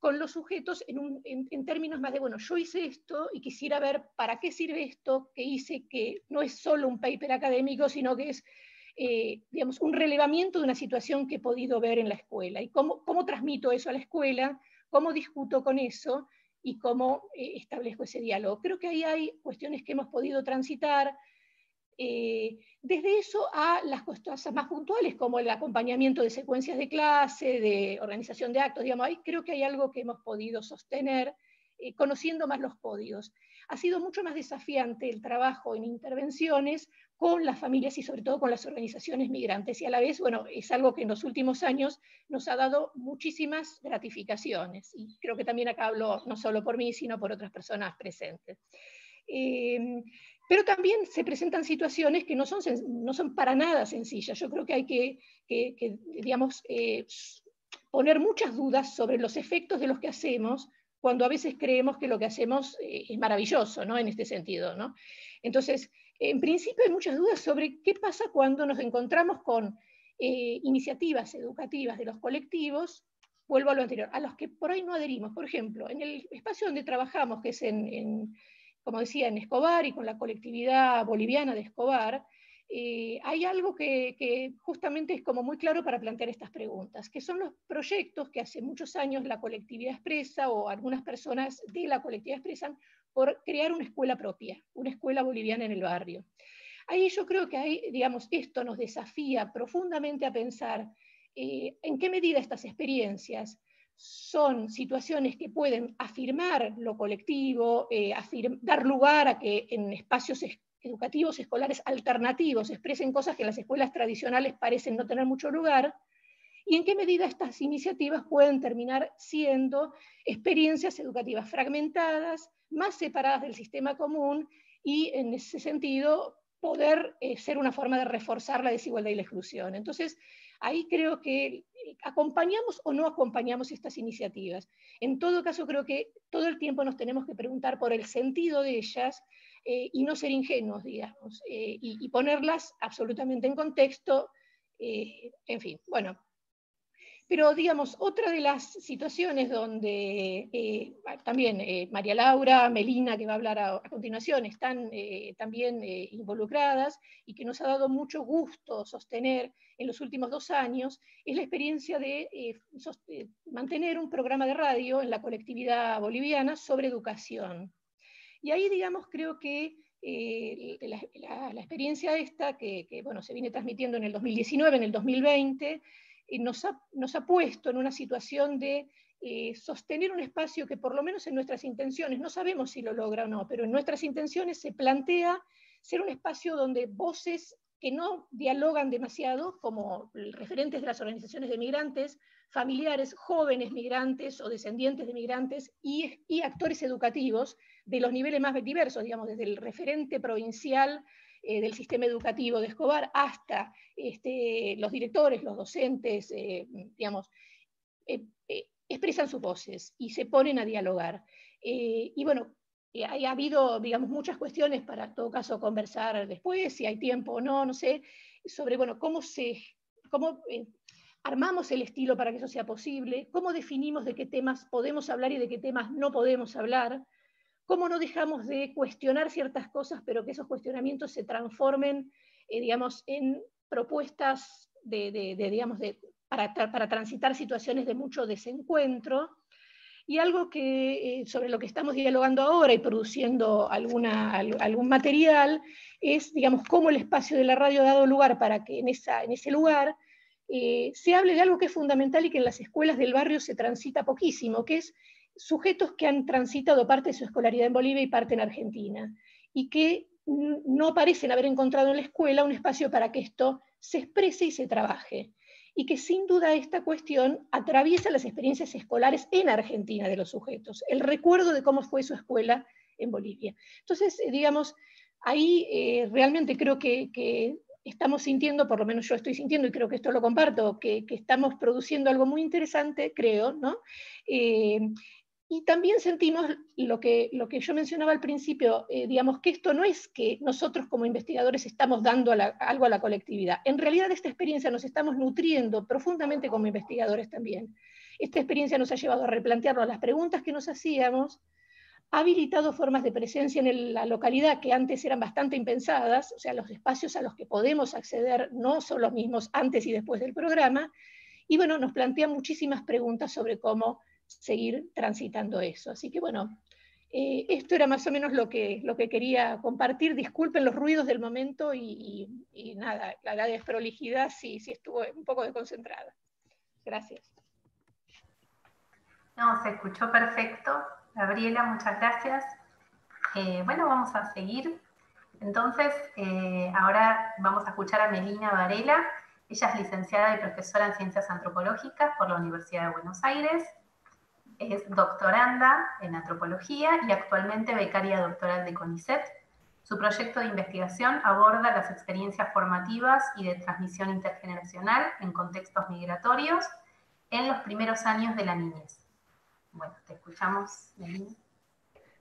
con los sujetos en, en, términos más de, bueno, yo hice esto y quisiera ver para qué sirve esto que hice, que no es solo un paper académico, sino que es eh, digamos, un relevamiento de una situación que he podido ver en la escuela y cómo, cómo transmito eso a la escuela, cómo discuto con eso y cómo eh, establezco ese diálogo. Creo que ahí hay cuestiones que hemos podido transitar, eh, desde eso a las cosas más puntuales, como el acompañamiento de secuencias de clase, de organización de actos, digamos, ahí creo que hay algo que hemos podido sostener conociendo más los códigos. Ha sido mucho más desafiante el trabajo en intervenciones con las familias y sobre todo con las organizaciones migrantes. Y a la vez, bueno, es algo que en los últimos años nos ha dado muchísimas gratificaciones. Y creo que también acá hablo no solo por mí, sino por otras personas presentes. Eh, pero también se presentan situaciones que no son, no son para nada sencillas. Yo creo que hay que, digamos, eh, poner muchas dudas sobre los efectos de lo que hacemos cuando a veces creemos que lo que hacemos eh, es maravilloso, ¿no? En este sentido, ¿no? Entonces, en principio hay muchas dudas sobre qué pasa cuando nos encontramos con eh, iniciativas educativas de los colectivos, vuelvo a lo anterior, a los que por ahí no adherimos. Por ejemplo, en el espacio donde trabajamos, que es en, como decía, en Escobar y con la colectividad boliviana de Escobar, eh, hay algo que, justamente es como muy claro para plantear estas preguntas, que son los proyectos que hace muchos años la colectividad expresa o algunas personas de la colectividad expresan por crear una escuela propia, una escuela boliviana en el barrio. Ahí yo creo que ahí, digamos, esto nos desafía profundamente a pensar eh, en qué medida estas experiencias son situaciones que pueden afirmar lo colectivo, eh, dar lugar a que en espacios educativos escolares alternativos expresen cosas que en las escuelas tradicionales parecen no tener mucho lugar, y en qué medida estas iniciativas pueden terminar siendo experiencias educativas fragmentadas, más separadas del sistema común y en ese sentido poder eh, ser una forma de reforzar la desigualdad y la exclusión. Entonces, ahí creo que eh, acompañamos o no acompañamos estas iniciativas. En todo caso, creo que todo el tiempo nos tenemos que preguntar por el sentido de ellas eh, y no ser ingenuos, digamos, y, y, ponerlas absolutamente en contexto. en fin, bueno, pero, digamos, otra de las situaciones donde eh, también eh, María Laura, Melina, que va a hablar a, continuación, están eh, también involucradas y que nos ha dado mucho gusto sostener en los últimos dos años, es la experiencia de mantener un programa de radio en la colectividad boliviana sobre educación. Y ahí, digamos, creo que eh, la, experiencia esta, que, bueno, se viene transmitiendo en el 2019, en el 2020, eh, nos, ha, nos, ha, puesto en una situación de eh, sostener un espacio que por lo menos en nuestras intenciones, no sabemos si lo logra o no, pero en nuestras intenciones se plantea ser un espacio donde voces que no dialogan demasiado, como referentes de las organizaciones de migrantes, familiares, jóvenes migrantes o descendientes de migrantes y, actores educativos, de los niveles más diversos, digamos, desde el referente provincial eh, del sistema educativo de Escobar hasta este, los directores, los docentes, eh, digamos, eh, expresan sus voces y se ponen a dialogar. y bueno, ha habido, digamos, muchas cuestiones para, en todo caso, conversar después, si hay tiempo o no, no sé, sobre, bueno, cómo se, cómo armamos el estilo para que eso sea posible, cómo definimos de qué temas podemos hablar y de qué temas no podemos hablar, cómo no dejamos de cuestionar ciertas cosas, pero que esos cuestionamientos se transformen, eh, digamos, en propuestas de, digamos, para, transitar situaciones de mucho desencuentro. Y algo que, eh, sobre lo que estamos dialogando ahora y produciendo algún material es, digamos, cómo el espacio de la radio ha dado lugar para que en, esa, en ese lugar eh, se hable de algo que es fundamental y que en las escuelas del barrio se transita poquísimo, que es sujetos que han transitado parte de su escolaridad en Bolivia y parte en Argentina, y que no parecen haber encontrado en la escuela un espacio para que esto se exprese y se trabaje. Y que sin duda esta cuestión atraviesa las experiencias escolares en Argentina de los sujetos, el recuerdo de cómo fue su escuela en Bolivia. Entonces, eh, digamos, ahí eh, realmente creo que, estamos sintiendo, por lo menos yo estoy sintiendo, y creo que esto lo comparto, que, estamos produciendo algo muy interesante, creo, ¿no? Eh, y también sentimos lo que, lo que yo mencionaba al principio, eh, digamos que esto no es que nosotros como investigadores estamos dando algo a la colectividad. En realidad esta experiencia nos estamos nutriendo profundamente como investigadores también. Esta experiencia nos ha llevado a replantearnos las preguntas que nos hacíamos, ha habilitado formas de presencia en la localidad que antes eran bastante impensadas, o sea, los espacios a los que podemos acceder no son los mismos antes y después del programa, y bueno, nos plantea muchísimas preguntas sobre cómo seguir transitando eso. Así que bueno, eh, esto era más o menos lo que, lo que quería compartir. Disculpen los ruidos del momento y, nada, la, desprolijidad sí, sí estuvo un poco desconcentrada. Gracias. No, se escuchó perfecto. Gabriela, muchas gracias. Eh, bueno, vamos a seguir. Entonces, eh, ahora vamos a escuchar a Melina Varela. Ella es licenciada y profesora en Ciencias Antropológicas por la Universidad de Buenos Aires es doctoranda en antropología y actualmente becaria doctoral de CONICET. Su proyecto de investigación aborda las experiencias formativas y de transmisión intergeneracional en contextos migratorios en los primeros años de la niñez. Bueno, te escuchamos.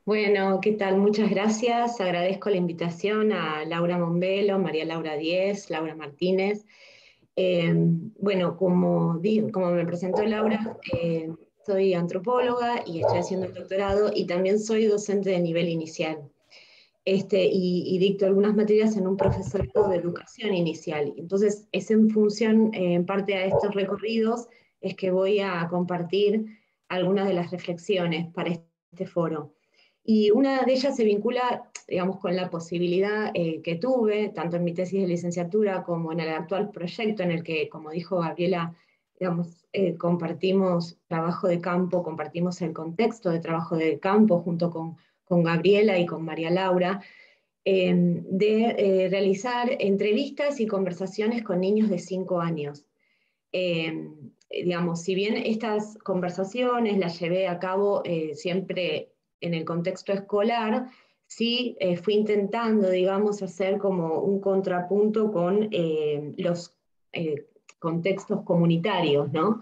Bueno, ¿qué tal? Muchas gracias. Agradezco la invitación a Laura Mombelo, María Laura Díez, Laura Martínez. Eh, bueno, como, como me presentó Laura, eh, soy antropóloga y estoy haciendo el doctorado y también soy docente de nivel inicial. Este, y, dicto algunas materias en un profesorado de educación inicial. Entonces, es en función, eh, en parte a estos recorridos, es que voy a compartir algunas de las reflexiones para este foro. Y una de ellas se vincula, digamos, con la posibilidad eh, que tuve, tanto en mi tesis de licenciatura como en el actual proyecto en el que, como dijo Gabriela, digamos, eh, compartimos trabajo de campo, compartimos el contexto de trabajo de campo junto con, con Gabriela y con María Laura, em, de eh, realizar entrevistas y conversaciones con niños de 5 años. Em, digamos, si bien estas conversaciones las llevé a cabo eh, siempre en el contexto escolar, sí fui intentando, digamos, hacer como un contrapunto con los contextos comunitarios, ¿no?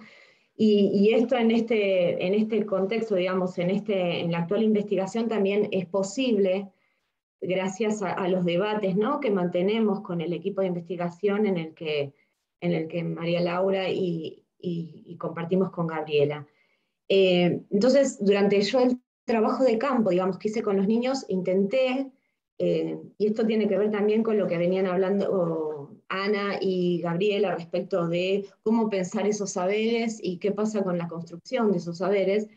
Y, esto en este, en este contexto, digamos, en, este, en la actual investigación también es posible gracias a, los debates ¿no? que mantenemos con el equipo de investigación en el que, en el que María Laura y, compartimos con Gabriela. Eh, entonces, durante yo el trabajo de campo, digamos, que hice con los niños, intenté, eh, y esto tiene que ver también con lo que venían hablando Ana y Gabriela respecto de cómo pensar esos saberes y qué pasa con la construcción de esos saberes,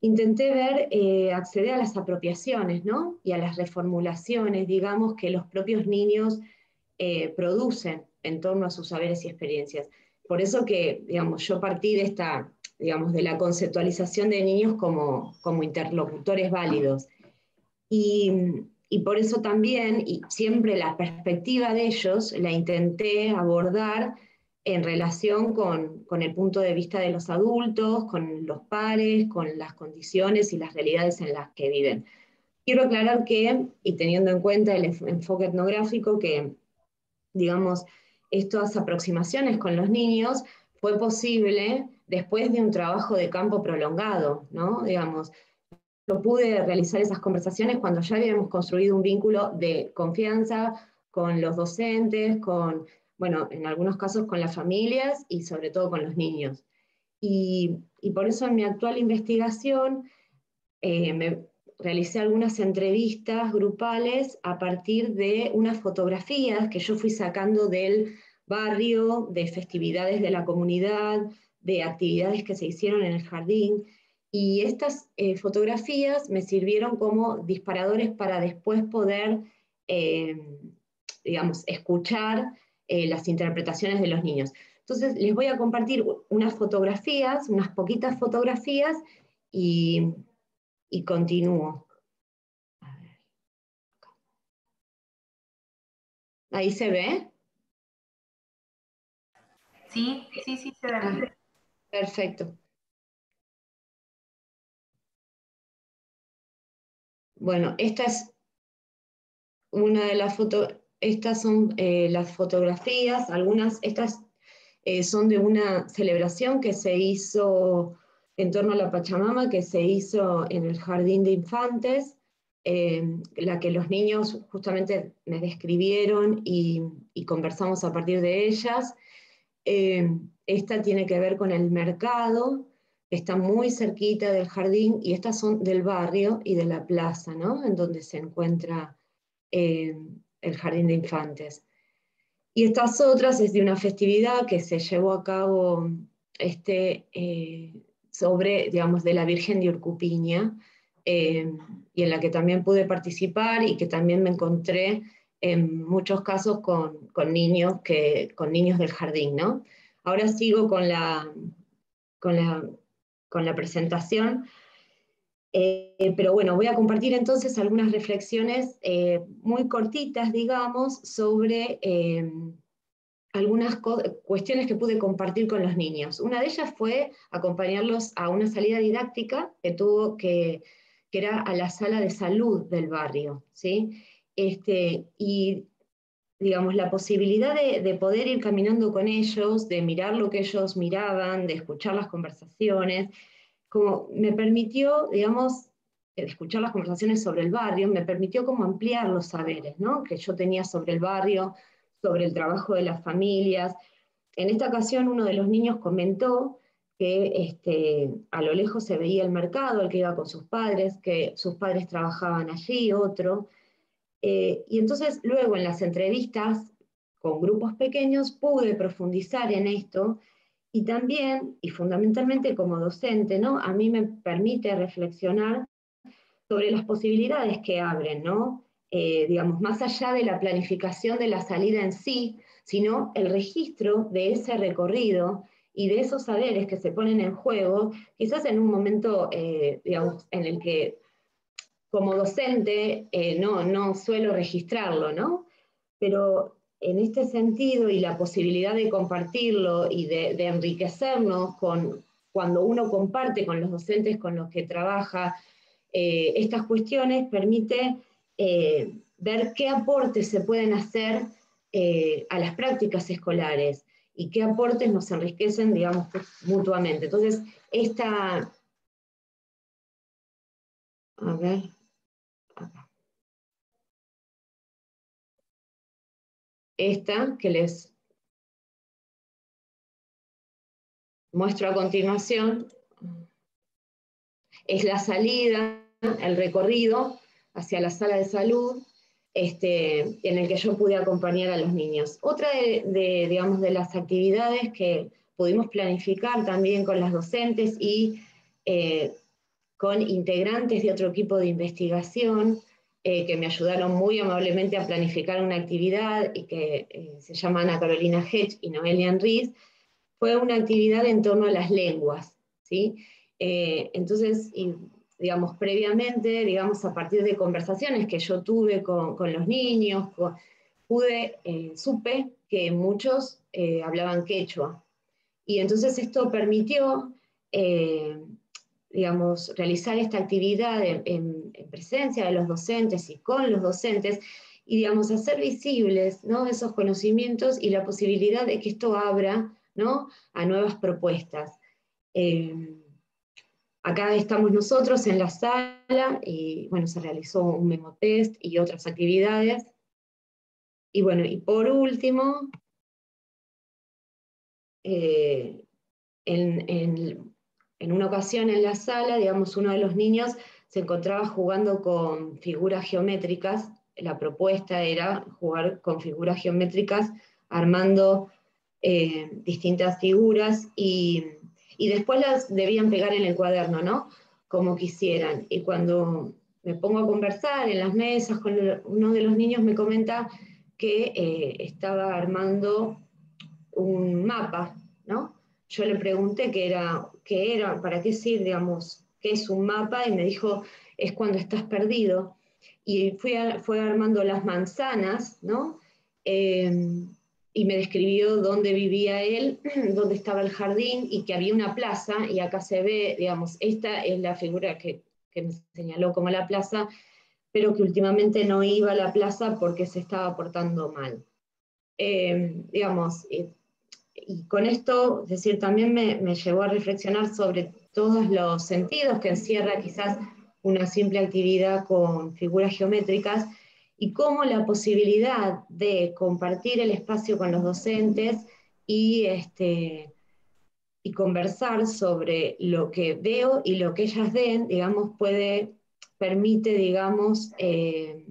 intenté ver, eh, acceder a las apropiaciones, ¿no? Y a las reformulaciones, digamos, que los propios niños producen en torno a sus saberes y experiencias. Por eso que, digamos, yo partí de esta, digamos, de la conceptualización de niños como, como interlocutores válidos. Y, y por eso también, y siempre la perspectiva de ellos la intenté abordar en relación con, con, el punto de vista de los adultos, con los pares, con las condiciones y las realidades en las que viven. Quiero aclarar que, y teniendo en cuenta el enfoque etnográfico, que, digamos, estas aproximaciones con los niños fue posible después de un trabajo de campo prolongado, ¿no? Digamos, yo pude realizar esas conversaciones cuando ya habíamos construido un vínculo de confianza con los docentes, con bueno, en algunos casos con las familias y sobre todo con los niños. Y, por eso en mi actual investigación eh, me realicé algunas entrevistas grupales a partir de unas fotografías que yo fui sacando del barrio, de festividades de la comunidad, de actividades que se hicieron en el jardín. Y estas eh, fotografías me sirvieron como disparadores para después poder, eh, digamos, escuchar eh, las interpretaciones de los niños. Entonces, les voy a compartir unas fotografías, unas poquitas fotografías, y, y continúo. ¿Ahí se ve? Sí, sí, sí, se ve. Perfecto. Bueno, esta es una de las fotos, estas son eh, las fotografías, algunas, estas eh, son de una celebración que se hizo en torno a la Pachamama, que se hizo en el Jardín de Infantes, eh, la que los niños justamente me describieron y, y conversamos a partir de ellas. esta tiene que ver con el mercado, está muy cerquita del jardín, y estas son del barrio y de la plaza, ¿no? En donde se encuentra el Jardín de Infantes. Y estas otras es de una festividad que se llevó a cabo este, eh, sobre, digamos, de la Virgen de Urcupiña, eh, y en la que también pude participar y que también me encontré en muchos casos con, niños, que, con niños del jardín. ¿no? Ahora sigo con la, con la, con la presentación. Eh, pero bueno, voy a compartir entonces algunas reflexiones eh, muy cortitas, digamos, sobre algunas cuestiones que pude compartir con los niños. Una de ellas fue acompañarlos a una salida didáctica que tuvo que, que era a la sala de salud del barrio, ¿sí? Este, y digamos, la posibilidad de, de, poder ir caminando con ellos, de mirar lo que ellos miraban, de escuchar las conversaciones, como me permitió, digamos, escuchar las conversaciones sobre el barrio, me permitió como ampliar los saberes ¿no? que yo tenía sobre el barrio, sobre el trabajo de las familias. En esta ocasión uno de los niños comentó que este, a lo lejos se veía el mercado, el que iba con sus padres, que sus padres trabajaban allí, otro. Eh, y entonces luego en las entrevistas con grupos pequeños pude profundizar en esto y también, y fundamentalmente como docente, ¿no? a mí me permite reflexionar sobre las posibilidades que abren, ¿no? Eh, digamos, más allá de la planificación de la salida en sí, sino el registro de ese recorrido y de esos saberes que se ponen en juego, quizás en un momento, eh, digamos, en el que como docente eh, no, no suelo registrarlo, ¿no? Pero en este sentido y la posibilidad de compartirlo y de, enriquecernos con, cuando uno comparte con los docentes con los que trabaja eh, estas cuestiones, permite eh, ver qué aportes se pueden hacer eh, a las prácticas escolares y qué aportes nos enriquecen, digamos, mutuamente. Entonces, esta... A ver, esta que les muestro a continuación es la salida, el recorrido hacia la sala de salud este, en el que yo pude acompañar a los niños. Otra de, digamos, de las actividades que pudimos planificar también con las docentes y eh, con integrantes de otro equipo de investigación eh, que me ayudaron muy amablemente a planificar una actividad y que eh, se llama Ana Carolina Hedge y Noelia Enriz, fue una actividad en torno a las lenguas. ¿sí? Eh, entonces, digamos, previamente, digamos, a partir de conversaciones que yo tuve con, los niños, pude, supe que muchos hablaban quechua. Y entonces esto permitió digamos, realizar esta actividad en, presencia de los docentes y con los docentes, y digamos, hacer visibles ¿no? esos conocimientos y la posibilidad de que esto abra ¿no? a nuevas propuestas. Eh, acá estamos nosotros en la sala y bueno, se realizó un memo test y otras actividades. Y bueno, y por último, eh, en, en, en una ocasión en la sala, digamos, uno de los niños se encontraba jugando con figuras geométricas. La propuesta era jugar con figuras geométricas, armando eh, distintas figuras y, después las debían pegar en el cuaderno, ¿no? Como quisieran. Y cuando me pongo a conversar en las mesas con uno de los niños, me comenta que eh, estaba armando un mapa, ¿no? yo le pregunté qué era, qué era, para qué sirve, digamos, qué es un mapa, y me dijo, es cuando estás perdido. Y fui fue armando las manzanas, ¿no? Em, y me describió dónde vivía él, dónde estaba el jardín y que había una plaza, y acá se ve, digamos, esta es la figura que, que me señaló como la plaza, pero que últimamente no iba a la plaza porque se estaba portando mal. Em, digamos, y con esto, es decir, también me, me, llevó a reflexionar sobre todos los sentidos que encierra quizás una simple actividad con figuras geométricas y cómo la posibilidad de compartir el espacio con los docentes y, este, y conversar sobre lo que veo y lo que ellas ven, digamos, puede, permite, digamos, eh,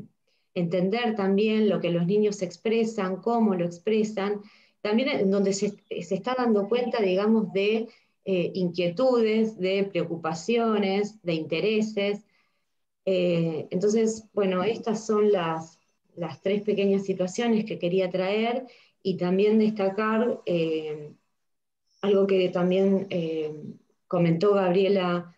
entender también lo que los niños expresan, cómo lo expresan, también en donde se, está dando cuenta, digamos, de eh, inquietudes, de preocupaciones, de intereses. Eh, entonces, bueno, estas son las, tres pequeñas situaciones que quería traer y también destacar eh, algo que también comentó Gabriela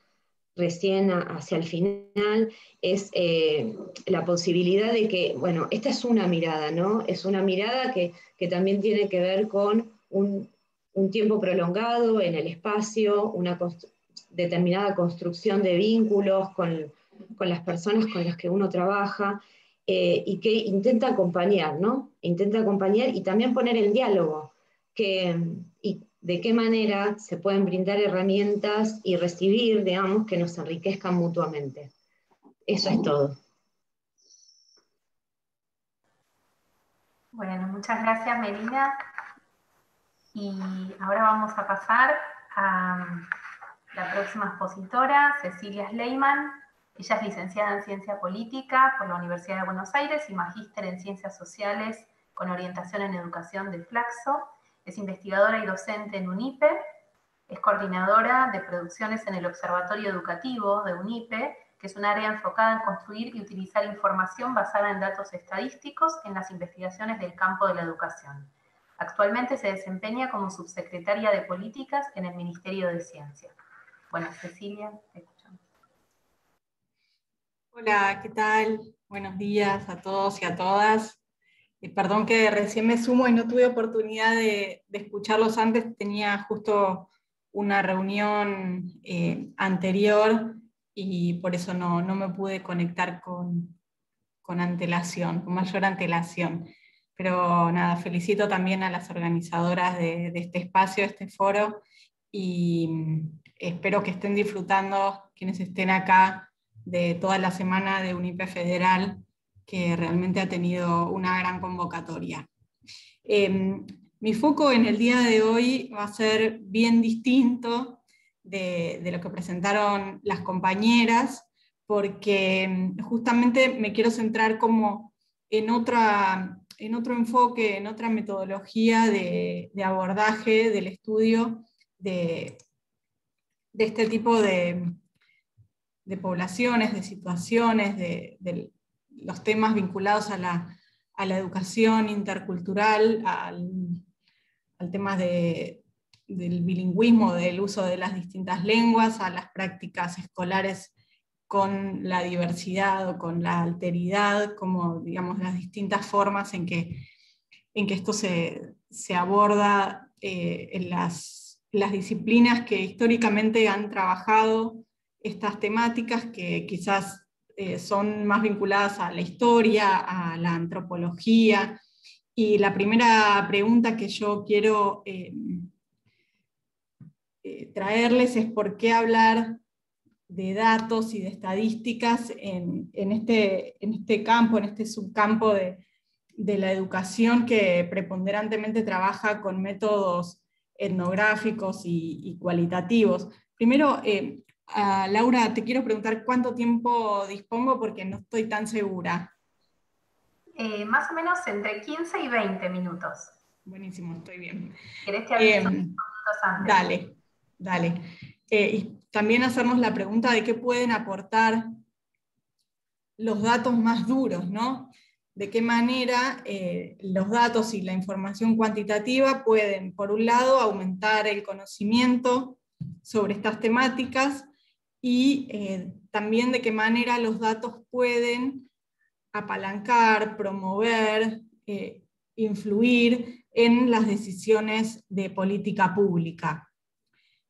recién hacia el final, es eh, la posibilidad de que, bueno, esta es una mirada, ¿no? Es una mirada que, también tiene que ver con un, tiempo prolongado en el espacio, una determinada construcción de vínculos con, las personas con las que uno trabaja, eh, y que intenta acompañar, ¿no? Intenta acompañar y también poner el diálogo, que, de qué manera se pueden brindar herramientas y recibir, digamos, que nos enriquezcan mutuamente. Eso es todo. Bueno, muchas gracias Melina. Y ahora vamos a pasar a la próxima expositora, Cecilia Sleiman. Ella es licenciada en Ciencia Política por la Universidad de Buenos Aires y magíster en Ciencias Sociales con orientación en Educación de Flaxo es investigadora y docente en UNIPE, es coordinadora de producciones en el Observatorio Educativo de UNIPE, que es un área enfocada en construir y utilizar información basada en datos estadísticos en las investigaciones del campo de la educación. Actualmente se desempeña como subsecretaria de Políticas en el Ministerio de Ciencia. Bueno, Cecilia, te. Hola, ¿qué tal? Buenos días a todos y a todas perdón que recién me sumo y no tuve oportunidad de, escucharlos antes, tenía justo una reunión eh, anterior y por eso no, me pude conectar con, antelación, con mayor antelación. Pero nada, felicito también a las organizadoras de, de este espacio, de este foro, y mm, espero que estén disfrutando quienes estén acá de toda la semana de UNIPE Federal que realmente ha tenido una gran convocatoria. Em, mi foco en el día de hoy va a ser bien distinto de, lo que presentaron las compañeras, porque em, justamente me quiero centrar como en, otra, en otro enfoque, en otra metodología de, abordaje del estudio de, de este tipo de, poblaciones, de situaciones, de, los temas vinculados a la, educación intercultural, al, tema del bilingüismo, del uso de las distintas lenguas, a las prácticas escolares con la diversidad o con la alteridad, como digamos las distintas formas en que, en que esto se, aborda eh, en las, disciplinas que históricamente han trabajado estas temáticas que quizás eh, son más vinculadas a la historia, a la antropología. Y la primera pregunta que yo quiero eh, traerles es por qué hablar de datos y de estadísticas en, este, en este, campo, en este subcampo de, la educación que preponderantemente trabaja con métodos etnográficos y, cualitativos. Primero, eh, Laura, te quiero preguntar cuánto tiempo dispongo porque no estoy tan segura. Eh, más o menos entre 15 y 20 minutos. Buenísimo, estoy bien. ¿Querés que eh, minutos antes? Dale, dale. Eh, también hacernos la pregunta de qué pueden aportar los datos más duros, ¿no? De qué manera eh, los datos y la información cuantitativa pueden, por un lado, aumentar el conocimiento sobre estas temáticas y eh, también de qué manera los datos pueden apalancar, promover, eh, influir en las decisiones de política pública.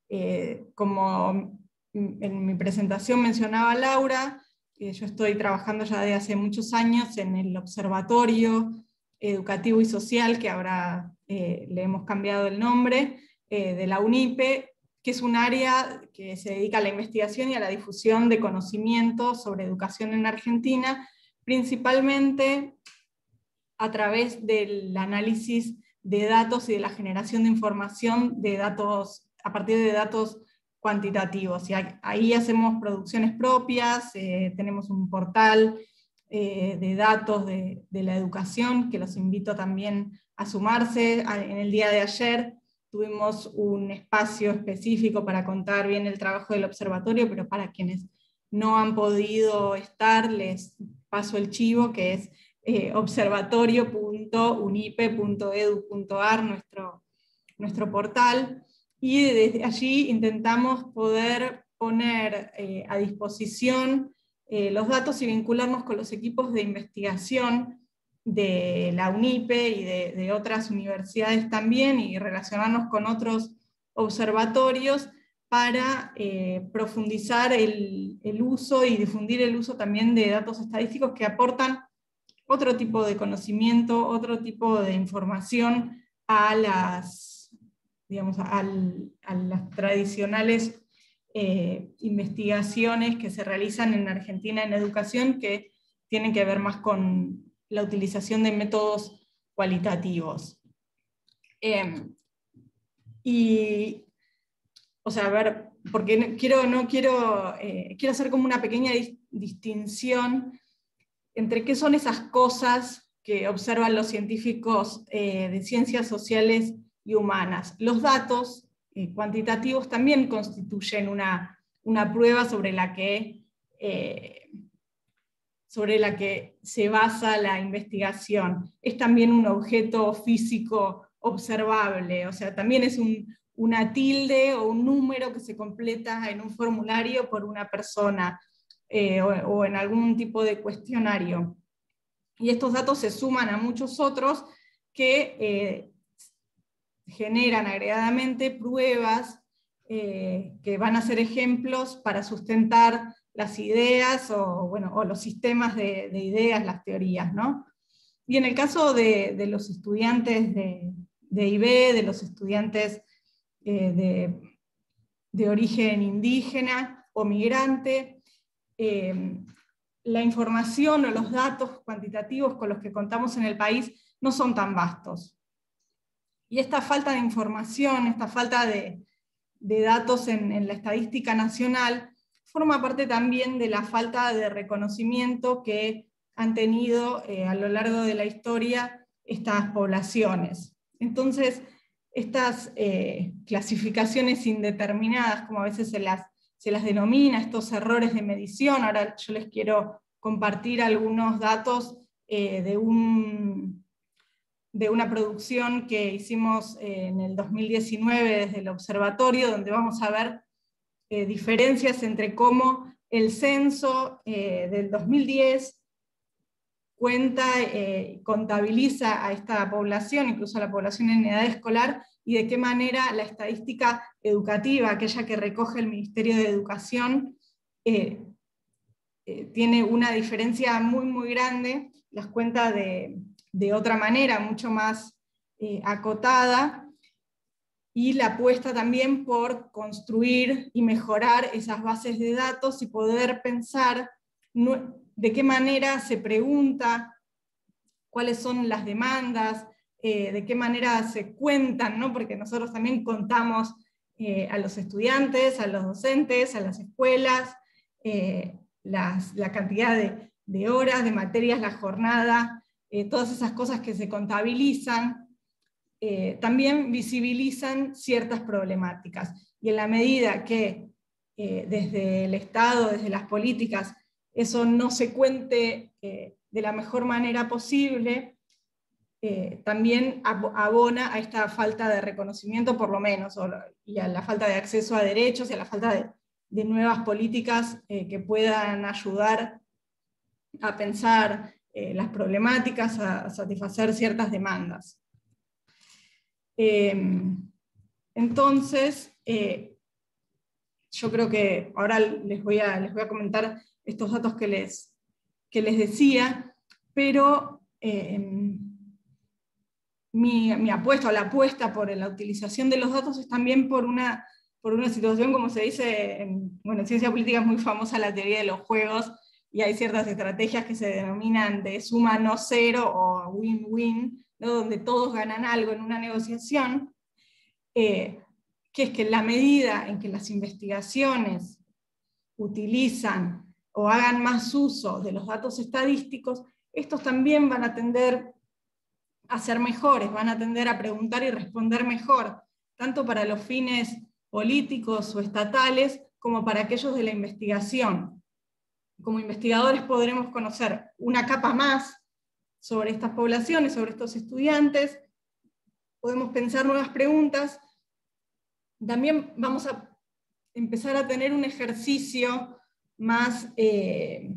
Eh, como en mi presentación mencionaba Laura, yo estoy trabajando ya de hace muchos años en el Observatorio Educativo y Social, que ahora le hemos cambiado el nombre, de la UNIPE, que es un área que se dedica a la investigación y a la difusión de conocimiento sobre educación en Argentina, principalmente a través del análisis de datos y de la generación de información de datos a partir de datos cuantitativos. Y ahí hacemos producciones propias, eh, tenemos un portal eh, de datos de, la educación que los invito también a sumarse. En el día de ayer tuvimos un espacio específico para contar bien el trabajo del observatorio, pero para quienes no han podido estar, les paso el chivo, que es eh, observatorio.unipe.edu.ar, nuestro, nuestro portal. Y desde allí intentamos poder poner eh, a disposición eh, los datos y vincularnos con los equipos de investigación de la UNIPE y de, otras universidades también y relacionarnos con otros observatorios para eh, profundizar el, el, uso y difundir el uso también de datos estadísticos que aportan otro tipo de conocimiento, otro tipo de información a las digamos, a las tradicionales eh, investigaciones que se realizan en Argentina en educación que tienen que ver más con la utilización de métodos cualitativos. Em, y, o sea, a ver, porque quiero, no quiero, eh, quiero hacer como una pequeña distinción entre qué son esas cosas que observan los científicos eh, de ciencias sociales y humanas. Los datos eh, cuantitativos también constituyen una, prueba sobre la, que, sobre la que se basa la investigación. Es también un objeto físico observable, o sea, también es una tilde o un número que se completa en un formulario por una persona eh, o, en algún tipo de cuestionario. Y estos datos se suman a muchos otros que generan agregadamente pruebas eh, que van a ser ejemplos para sustentar las ideas o, bueno, o los sistemas de, ideas, las teorías. ¿no? Y en el caso de, los estudiantes de, de, IB, de los estudiantes eh, de, origen indígena o migrante, eh, la información o los datos cuantitativos con los que contamos en el país no son tan vastos. Y esta falta de información, esta falta de, datos en, la estadística nacional, forma parte también de la falta de reconocimiento que han tenido eh, a lo largo de la historia estas poblaciones. Entonces, estas eh, clasificaciones indeterminadas, como a veces se las se las denomina estos errores de medición. Ahora yo les quiero compartir algunos datos eh, de, un, de una producción que hicimos en el 2019 desde el observatorio, donde vamos a ver eh, diferencias entre cómo el censo del 2010 cuenta, contabiliza a esta población, incluso a la población en edad escolar, y de qué manera la estadística educativa, aquella que recoge el Ministerio de Educación, eh, eh, tiene una diferencia muy, muy grande, las cuenta de, otra manera, mucho más eh, acotada, y la apuesta también por construir y mejorar esas bases de datos y poder pensar de qué manera se pregunta cuáles son las demandas, eh, de qué manera se cuentan, ¿no? porque nosotros también contamos eh, a los estudiantes, a los docentes, a las escuelas, eh, la cantidad de, horas, de materias, la jornada, todas esas cosas que se contabilizan, también visibilizan ciertas problemáticas. Y en la medida que desde el Estado, desde las políticas, eso no se cuente de la mejor manera posible, eh, también abona a esta falta de reconocimiento, por lo menos, y a la falta de acceso a derechos y a la falta de, nuevas políticas eh, que puedan ayudar a pensar eh, las problemáticas, a, satisfacer ciertas demandas. Em, entonces, yo creo que ahora les voy a, les voy a comentar estos datos que les, que les decía, pero em, mi, apuesta o la apuesta por la utilización de los datos es también por una, por una situación, como se dice, en, bueno, en ciencia política es muy famosa la teoría de los juegos y hay ciertas estrategias que se denominan de suma no cero o win-win, donde todos ganan algo en una negociación, eh, que es que en la medida en que las investigaciones utilizan o hagan más uso de los datos estadísticos, estos también van a tender a ser mejores, van a tender a preguntar y responder mejor, tanto para los fines políticos o estatales como para aquellos de la investigación. Como investigadores podremos conocer una capa más sobre estas poblaciones, sobre estos estudiantes, podemos pensar nuevas preguntas, también vamos a empezar a tener un ejercicio más, eh,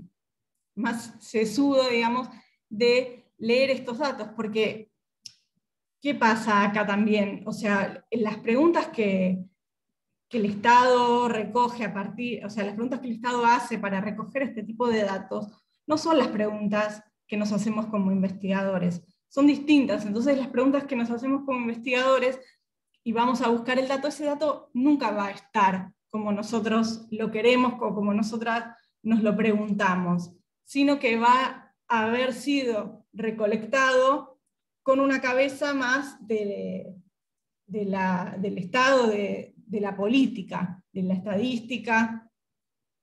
más sesudo, digamos, de leer estos datos, porque ¿qué pasa acá también? O sea, las preguntas que, el Estado recoge a partir, o sea, las preguntas que el Estado hace para recoger este tipo de datos, no son las preguntas que nos hacemos como investigadores, son distintas. Entonces las preguntas que nos hacemos como investigadores y vamos a buscar el dato, ese dato nunca va a estar como nosotros lo queremos o como nosotras nos lo preguntamos, sino que va a haber sido recolectado con una cabeza más de, del Estado, de, la política, de la estadística,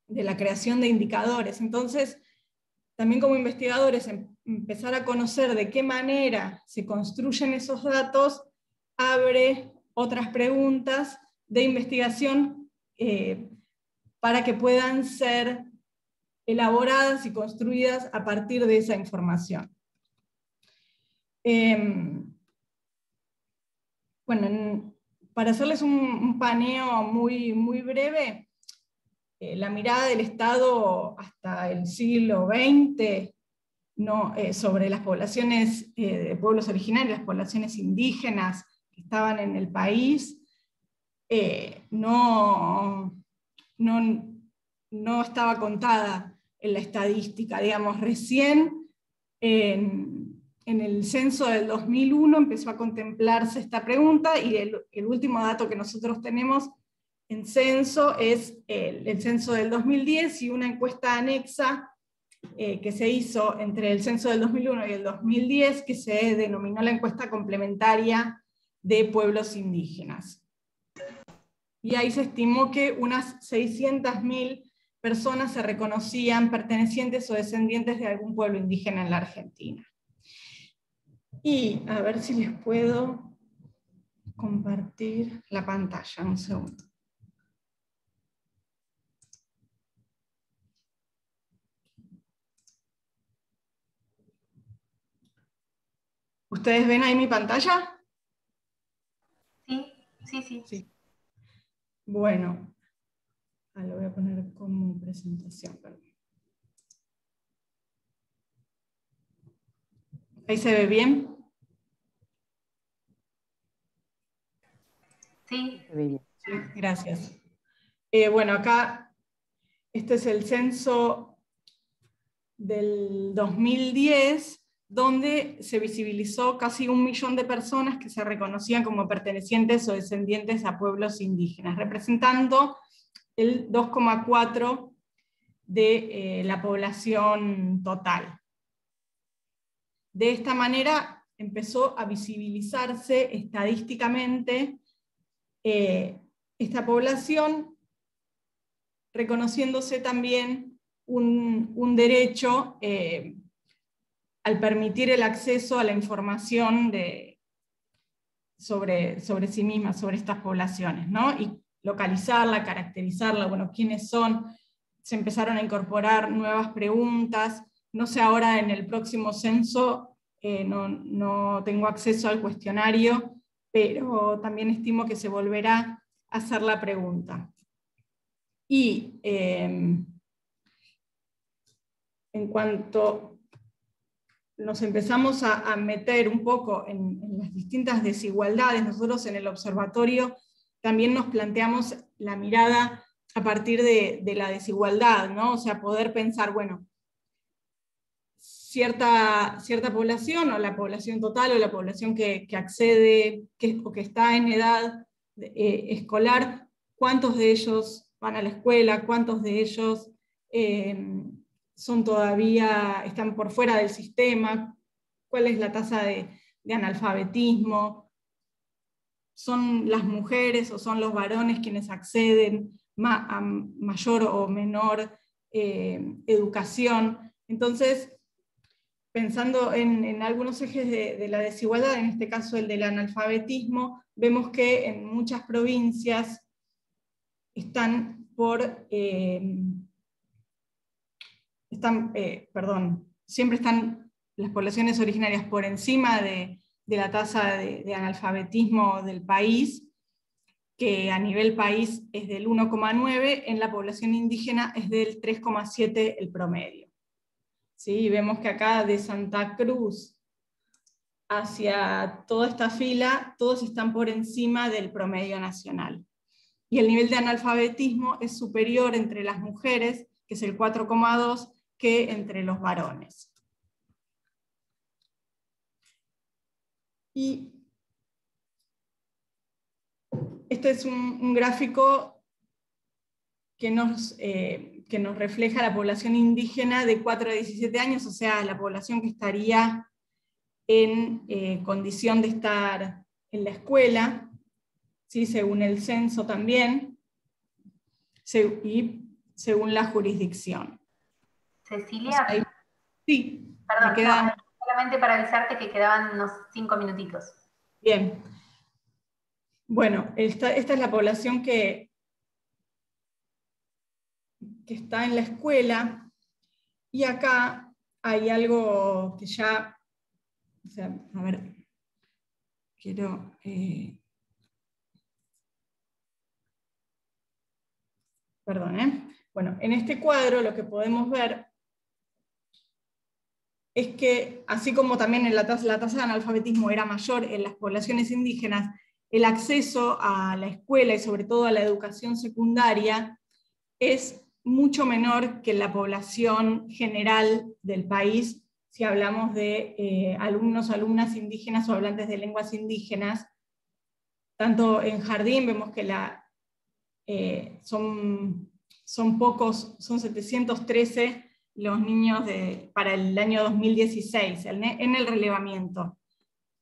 de la creación de indicadores. Entonces, también como investigadores, em, empezar a conocer de qué manera se construyen esos datos abre otras preguntas de investigación eh, para que puedan ser elaboradas y construidas a partir de esa información. Em, bueno, para hacerles un, paneo muy, muy breve, eh, la mirada del Estado hasta el siglo XX no, eh, sobre las poblaciones eh, de pueblos originarios, las poblaciones indígenas que estaban en el país, no, no, no estaba contada en la estadística, digamos, recién en, en el censo del 2001 empezó a contemplarse esta pregunta y el, último dato que nosotros tenemos en censo es el, censo del 2010 y una encuesta anexa eh, que se hizo entre el censo del 2001 y el 2010 que se denominó la encuesta complementaria de pueblos indígenas. Y ahí se estimó que unas 600.000 personas se reconocían pertenecientes o descendientes de algún pueblo indígena en la Argentina. Y a ver si les puedo compartir la pantalla, un segundo. ¿Ustedes ven ahí mi pantalla? Sí, sí, sí. sí. Bueno, ah, lo voy a poner como presentación. ¿Ahí se ve bien? Sí. sí gracias. Eh, bueno, acá este es el censo del 2010, donde se visibilizó casi un millón de personas que se reconocían como pertenecientes o descendientes a pueblos indígenas, representando el 2,4 de eh, la población total. De esta manera empezó a visibilizarse estadísticamente eh, esta población, reconociéndose también un, derecho eh, al permitir el acceso a la información sobre, sobre sí misma, sobre estas poblaciones, ¿no? y localizarla, caracterizarla, bueno, quiénes son, se empezaron a incorporar nuevas preguntas, no sé ahora en el próximo censo, eh, no, tengo acceso al cuestionario, pero también estimo que se volverá a hacer la pregunta. Y em, en cuanto nos empezamos a, meter un poco en, las distintas desigualdades, nosotros en el observatorio también nos planteamos la mirada a partir de, la desigualdad, ¿no? O sea, poder pensar, bueno, cierta, cierta población, o la población total, o la población que, accede que, o que está en edad eh, escolar, cuántos de ellos van a la escuela, cuántos de ellos em, son todavía, están por fuera del sistema, cuál es la tasa de, analfabetismo, son las mujeres o son los varones quienes acceden a mayor o menor eh, educación. Entonces, pensando en, algunos ejes de, la desigualdad, en este caso el del analfabetismo, vemos que en muchas provincias están por, eh, están, eh, perdón, siempre están las poblaciones originarias por encima de, la tasa de, analfabetismo del país, que a nivel país es del 1,9, en la población indígena es del 3,7 el promedio. ¿sí? Vemos que acá de Santa Cruz hacia toda esta fila, todos están por encima del promedio nacional. Y el nivel de analfabetismo es superior entre las mujeres, que es el 4,2, que entre los varones. Y este es un, gráfico que nos, eh, que nos refleja la población indígena de 4 a 17 años, o sea, la población que estaría en eh, condición de estar en la escuela, ¿sí? según el censo también, y según la jurisdicción. Cecilia. sí. Perdón, solamente para avisarte que quedaban unos 5 minutitos. Bien. Bueno, esta es la población que, que está en la escuela y acá hay algo que ya, o sea, a ver, quiero... Eh, perdón, ¿eh? Bueno, en este cuadro lo que podemos ver es que, así como también en la tasa, de analfabetismo era mayor en las poblaciones indígenas, el acceso a la escuela y sobre todo a la educación secundaria es mucho menor que la población general del país, si hablamos de eh, alumnos, alumnas indígenas o hablantes de lenguas indígenas. Tanto en jardín vemos que eh, son pocos, son 713 los niños de, para el año 2016 en el relevamiento.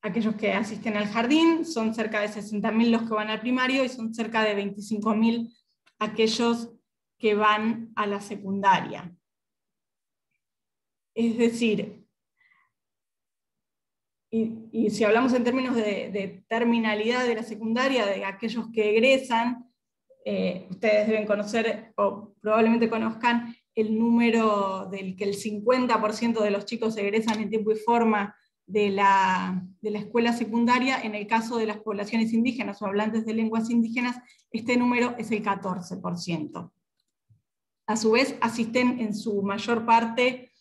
Aquellos que asisten al jardín son cerca de 60.000 los que van al primario y son cerca de 25.000 aquellos que van a la secundaria. Es decir, y, si hablamos en términos de, terminalidad de la secundaria, de aquellos que egresan, eh, ustedes deben conocer o probablemente conozcan el número del que el 50% de los chicos egresan en tiempo y forma de la, de la, escuela secundaria, en el caso de las poblaciones indígenas o hablantes de lenguas indígenas, este número es el 14%. A su vez, asisten en su mayor parte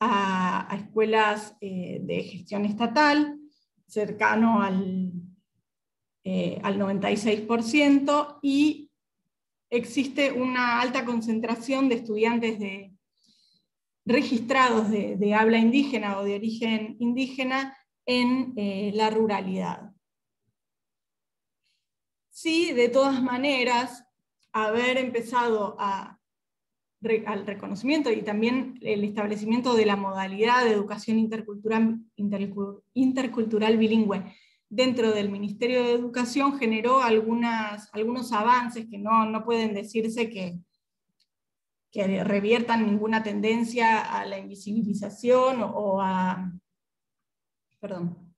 a, escuelas eh, de gestión estatal, cercano al, eh, al 96%, y existe una alta concentración de estudiantes registrados de, habla indígena o de origen indígena en eh, la ruralidad. Sí, de todas maneras, haber empezado al reconocimiento y también el establecimiento de la modalidad de educación intercultural, intercultural bilingüe dentro del Ministerio de Educación generó algunas, algunos avances que no, no pueden decirse que, que reviertan ninguna tendencia a la invisibilización o, a... Perdón,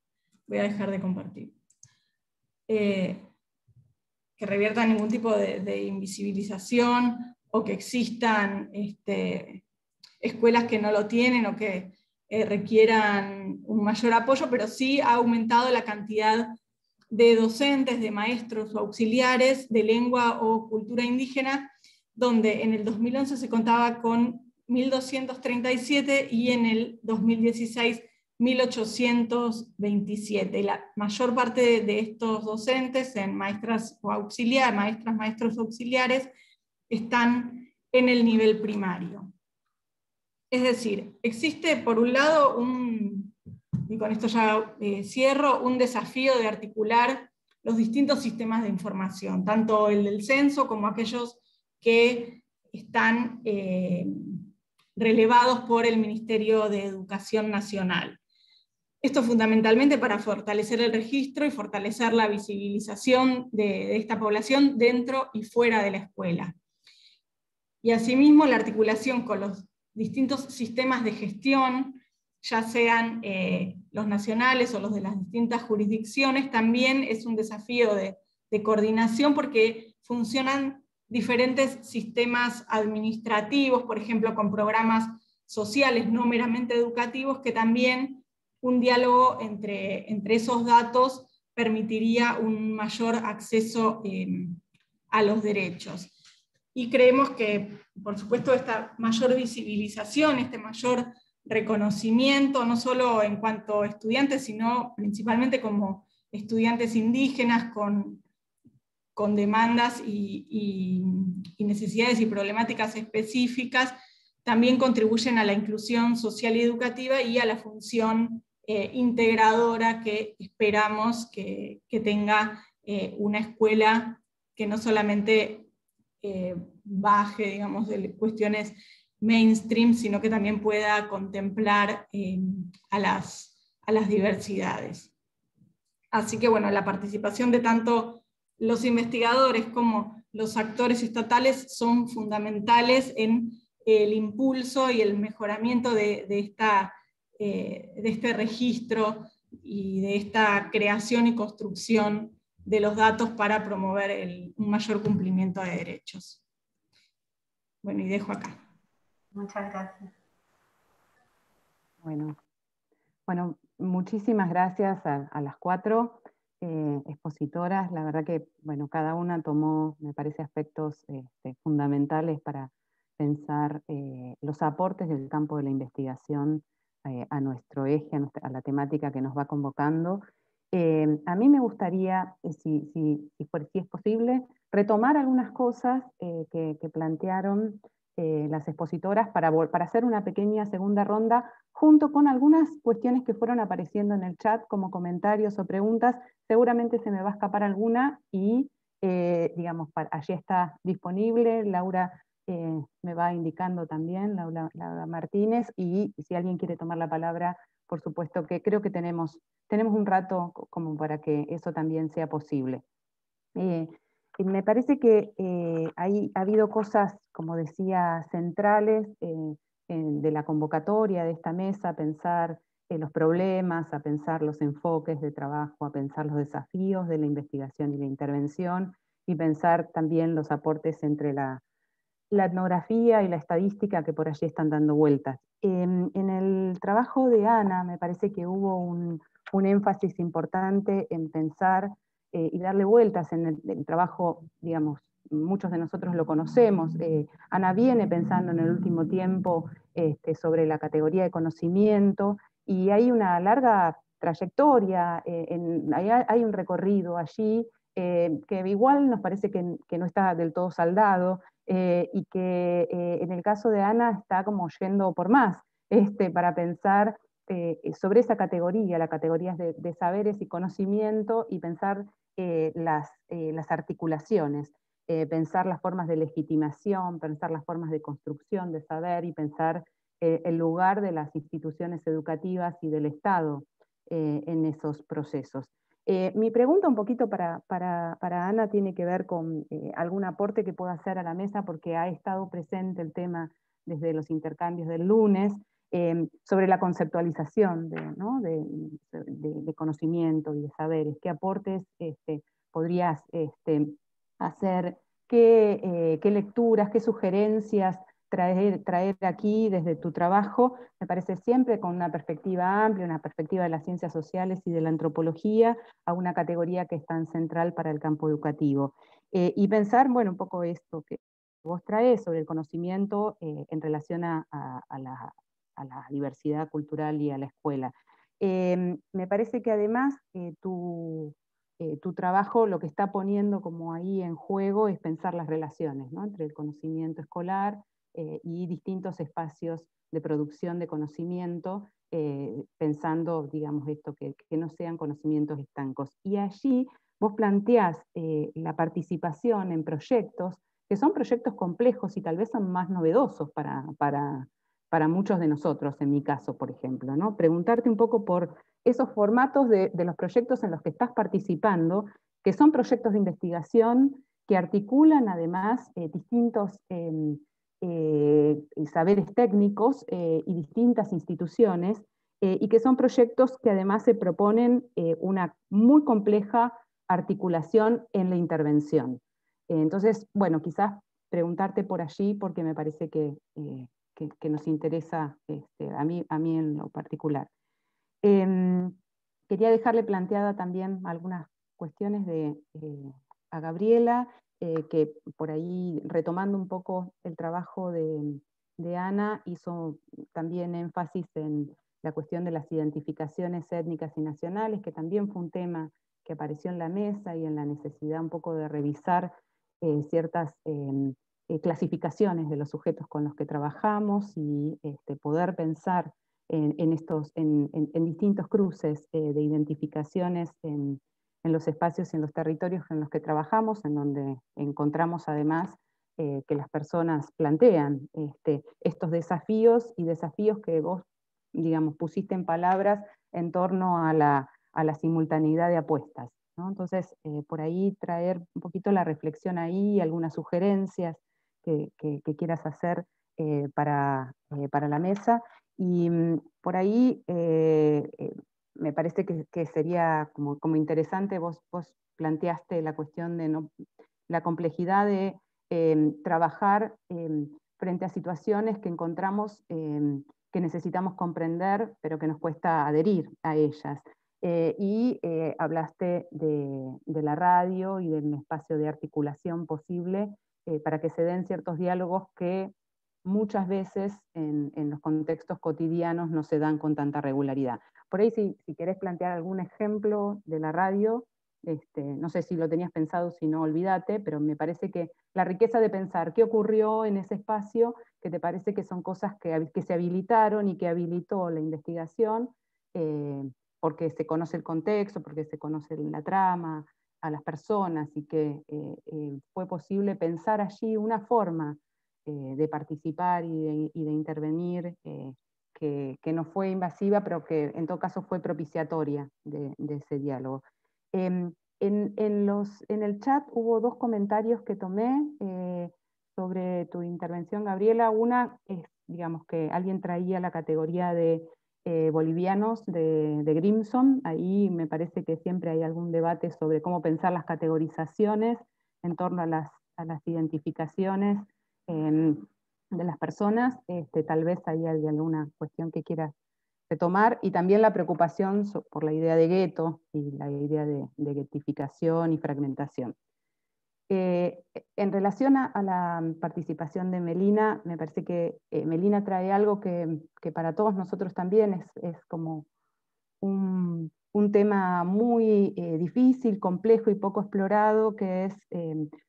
voy a dejar de compartir. Eh, que reviertan ningún tipo de, invisibilización o que existan este, escuelas que no lo tienen o que eh, requieran un mayor apoyo, pero sí ha aumentado la cantidad de docentes, de maestros o auxiliares de lengua o cultura indígena donde en el 2011 se contaba con 1.237 y en el 2016 1.827. La mayor parte de estos docentes en maestras o auxiliar, maestras, maestros auxiliares, están en el nivel primario. Es decir, existe por un lado un, y con esto ya eh, cierro, un desafío de articular los distintos sistemas de información, tanto el del censo como aquellos que están eh, relevados por el Ministerio de Educación Nacional. Esto fundamentalmente para fortalecer el registro y fortalecer la visibilización de, esta población dentro y fuera de la escuela. Y asimismo la articulación con los distintos sistemas de gestión, ya sean eh, los nacionales o los de las distintas jurisdicciones, también es un desafío de, coordinación porque funcionan diferentes sistemas administrativos, por ejemplo, con programas sociales no meramente educativos, que también un diálogo entre, entre esos datos permitiría un mayor acceso em, a los derechos. Y creemos que, por supuesto, esta mayor visibilización, este mayor reconocimiento, no solo en cuanto a estudiantes, sino principalmente como estudiantes indígenas con con demandas y, necesidades y problemáticas específicas, también contribuyen a la inclusión social y educativa y a la función eh, integradora que esperamos que, tenga eh, una escuela que no solamente eh, baje, digamos, de cuestiones mainstream, sino que también pueda contemplar a, las, a las diversidades. Así que bueno, la participación de tanto los investigadores como los actores estatales son fundamentales en el impulso y el mejoramiento de, esta, eh, de este registro y de esta creación y construcción de los datos para promover un mayor cumplimiento de derechos. Bueno, y dejo acá. Muchas gracias. Bueno, bueno muchísimas gracias a las cuatro. Eh, expositoras, la verdad que, bueno, cada una tomó, me parece, aspectos este, fundamentales para pensar eh, los aportes del campo de la investigación eh, a nuestro eje, a, la temática que nos va convocando. A mí me gustaría, si, si, es posible, retomar algunas cosas que, que, plantearon las expositoras para, hacer una pequeña segunda ronda junto con algunas cuestiones que fueron apareciendo en el chat como comentarios o preguntas. Seguramente se me va a escapar alguna y, eh, digamos, allí está disponible. Laura eh, me va indicando también, Laura, Martínez, y si alguien quiere tomar la palabra, por supuesto que creo que tenemos, tenemos un rato como para que eso también sea posible. Eh, me parece que hay, ha habido cosas, como decía, centrales de la convocatoria de esta mesa, a pensar en los problemas, a pensar los enfoques de trabajo, a pensar los desafíos de la investigación y la intervención, y pensar también los aportes entre la, etnografía y la estadística que por allí están dando vueltas. En el trabajo de Ana me parece que hubo un, énfasis importante en pensar eh, y darle vueltas en el, trabajo, digamos, muchos de nosotros lo conocemos. Eh, Ana viene pensando en el último tiempo este, sobre la categoría de conocimiento y hay una larga trayectoria, eh, hay, un recorrido allí que igual nos parece que, no está del todo saldado, eh, y que eh, en el caso de Ana está como yendo por más este, para pensar eh, sobre esa categoría, la categoría de, de, saberes y conocimiento y pensar las, las, articulaciones, pensar las formas de legitimación, pensar las formas de construcción de saber y pensar el lugar de las instituciones educativas y del Estado en esos procesos. Eh, mi pregunta un poquito para, Ana tiene que ver con eh, algún aporte que pueda hacer a la mesa, porque ha estado presente el tema desde los intercambios del lunes, eh, sobre la conceptualización de, conocimiento y de saberes. ¿Qué aportes este, podrías este, hacer? ¿Qué, ¿Qué lecturas, qué sugerencias traer, traer aquí desde tu trabajo, me parece siempre con una perspectiva amplia, una perspectiva de las ciencias sociales y de la antropología, a una categoría que es tan central para el campo educativo. Eh, y pensar, bueno, un poco esto que vos traes sobre el conocimiento eh, en relación a, la, diversidad cultural y a la escuela. Em, me parece que además eh, tu, tu, trabajo lo que está poniendo como ahí en juego es pensar las relaciones entre el conocimiento escolar, eh, y distintos espacios de producción de conocimiento, eh, pensando, digamos, esto, que, no sean conocimientos estancos. Y allí vos planteás eh, la participación en proyectos que son proyectos complejos y tal vez son más novedosos para, para, para muchos de nosotros, en mi caso, por ejemplo. ¿no? Preguntarte un poco por esos formatos de, los proyectos en los que estás participando, que son proyectos de investigación que articulan además distintos em, eh, saberes técnicos eh, y distintas instituciones, eh, y que son proyectos que además se proponen una muy compleja articulación en la intervención. entonces, bueno, quizás preguntarte por allí porque me parece que, que, nos interesa este, a, mí, a mí en lo particular. Em, quería dejarle planteada también algunas cuestiones de, a Gabriela eh, que por ahí, retomando un poco el trabajo de, Ana, hizo también énfasis en la cuestión de las identificaciones étnicas y nacionales, que también fue un tema que apareció en la mesa y en la necesidad un poco de revisar eh, ciertas em, eh, clasificaciones de los sujetos con los que trabajamos y este, poder pensar en, estos, en, distintos cruces de identificaciones en, en los espacios y en los territorios en los que trabajamos, en donde encontramos además eh, que las personas plantean este, estos desafíos y desafíos que vos, digamos, pusiste en palabras en torno a la, simultaneidad de apuestas. Entonces, eh, por ahí traer un poquito la reflexión ahí, algunas sugerencias que, quieras hacer eh, para, para, la mesa. Y mm, por ahí me parece que, sería como, como interesante, vos, vos, planteaste la cuestión de no, la complejidad de em, trabajar em, frente a situaciones que encontramos em, que necesitamos comprender, pero que nos cuesta adherir a ellas. Eh, y eh, hablaste de, de, la radio y del espacio de articulación posible eh, para que se den ciertos diálogos que muchas veces en, en, los contextos cotidianos no se dan con tanta regularidad. Por ahí si, si querés plantear algún ejemplo de la radio, este, no sé si lo tenías pensado, si no, olvídate, pero me parece que la riqueza de pensar qué ocurrió en ese espacio, que te parece que son cosas que, se habilitaron y que habilitó la investigación, eh, porque se conoce el contexto, porque se conoce la trama, a las personas, y que eh, eh, fue posible pensar allí una forma de participar y de intervenir que, no fue invasiva, pero que en todo caso fue propiciatoria de, ese diálogo. Em, en, los, en, el chat hubo dos comentarios que tomé eh, sobre tu intervención, Gabriela. Una es, digamos, que alguien traía la categoría de eh, bolivianos de, Grimson. Ahí me parece que siempre hay algún debate sobre cómo pensar las categorizaciones en torno a las, a las identificaciones. De las personas, este, tal vez ahí hay alguna cuestión que quiera retomar, y también la preocupación por la idea de gueto y la idea de, de guetificación y fragmentación. Eh, en relación a, la participación de Melina, me parece que eh, Melina trae algo que, para todos nosotros también es, como un, tema muy eh, difícil, complejo y poco explorado, que es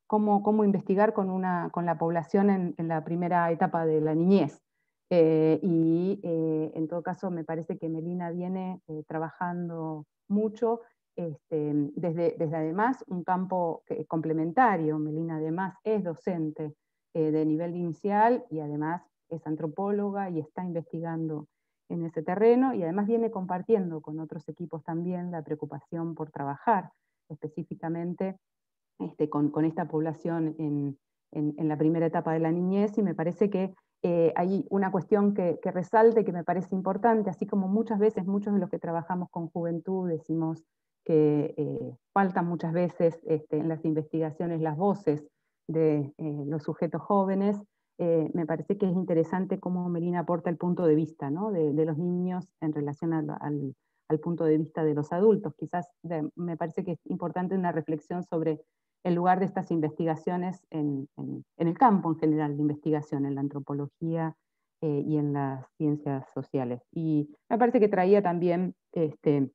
cómo, cómo, investigar con, la población en, la primera etapa de la niñez. y en todo caso me parece que Melina viene trabajando mucho este, desde, además un campo complementario. Melina además es docente eh, de nivel inicial y además es antropóloga y está investigando en ese terreno y además viene compartiendo con otros equipos también la preocupación por trabajar específicamente este, con, esta población en, la primera etapa de la niñez. Y me parece que eh, hay una cuestión que, que resalte que me parece importante, así como muchas veces muchos de los que trabajamos con juventud decimos que eh, faltan muchas veces este, en las investigaciones las voces de eh, los sujetos jóvenes, eh, me parece que es interesante cómo Melina aporta el punto de vista de, los niños en relación al, punto de vista de los adultos. Quizás me parece que es importante una reflexión sobre el lugar de estas investigaciones en, el campo en general de investigación, en la antropología y en las ciencias sociales. Y me parece que traía también este,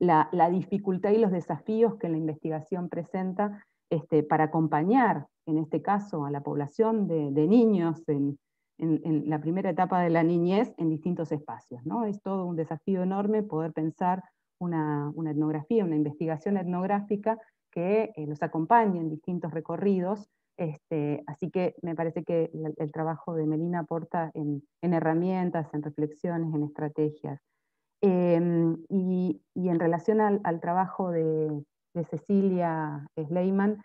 la, dificultad y los desafíos que la investigación presenta este, para acompañar, en este caso, a la población de, niños en, la primera etapa de la niñez en distintos espacios. ¿no? Es todo un desafío enorme poder pensar una, etnografía, una investigación etnográfica que eh, los acompañe en distintos recorridos. Este, así que me parece que el, trabajo de Melina aporta en herramientas, en reflexiones, en estrategias. Em, y, en relación al, trabajo de, Cecilia Sleiman,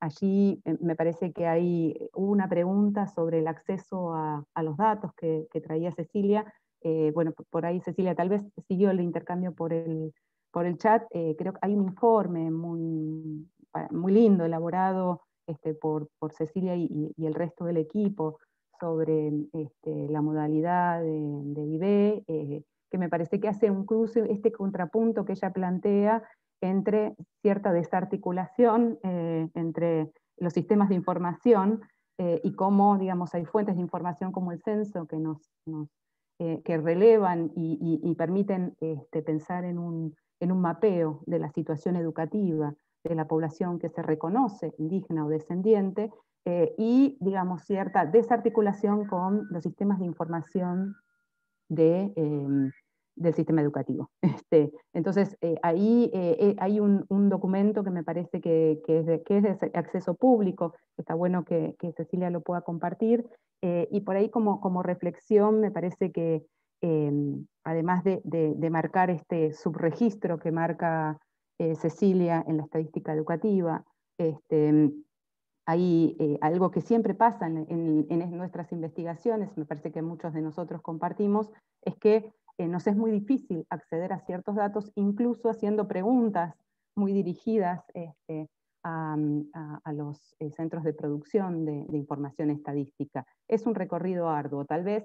allí eh, me parece que hay una pregunta sobre el acceso a, los datos que, traía Cecilia. Eh, bueno, por ahí Cecilia tal vez siguió el intercambio por el, por el chat. Eh, creo que hay un informe muy, muy lindo, elaborado este, por, por, Cecilia y, el resto del equipo sobre este, la modalidad de, de IB que me parece que hace un cruce, este contrapunto que ella plantea entre cierta desarticulación eh, entre los sistemas de información eh, y cómo, digamos, hay fuentes de información como el censo que nos, eh, que relevan y, permiten este, pensar en un, en un mapeo de la situación educativa de la población que se reconoce indígena o descendiente, y, digamos, cierta desarticulación con los sistemas de información Em, del sistema educativo. Este, entonces, eh, ahí eh, eh, hay un, documento que me parece que, es de, acceso público, está bueno que, Cecilia lo pueda compartir, y por ahí como, como reflexión me parece que em, además de, marcar este subregistro que marca Cecilia en la estadística educativa, este, hay algo que siempre pasa en, nuestras investigaciones, me parece que muchos de nosotros compartimos, es que eh, nos es muy difícil acceder a ciertos datos, incluso haciendo preguntas muy dirigidas este, a, los eh, centros de producción de, información estadística. Es un recorrido arduo, tal vez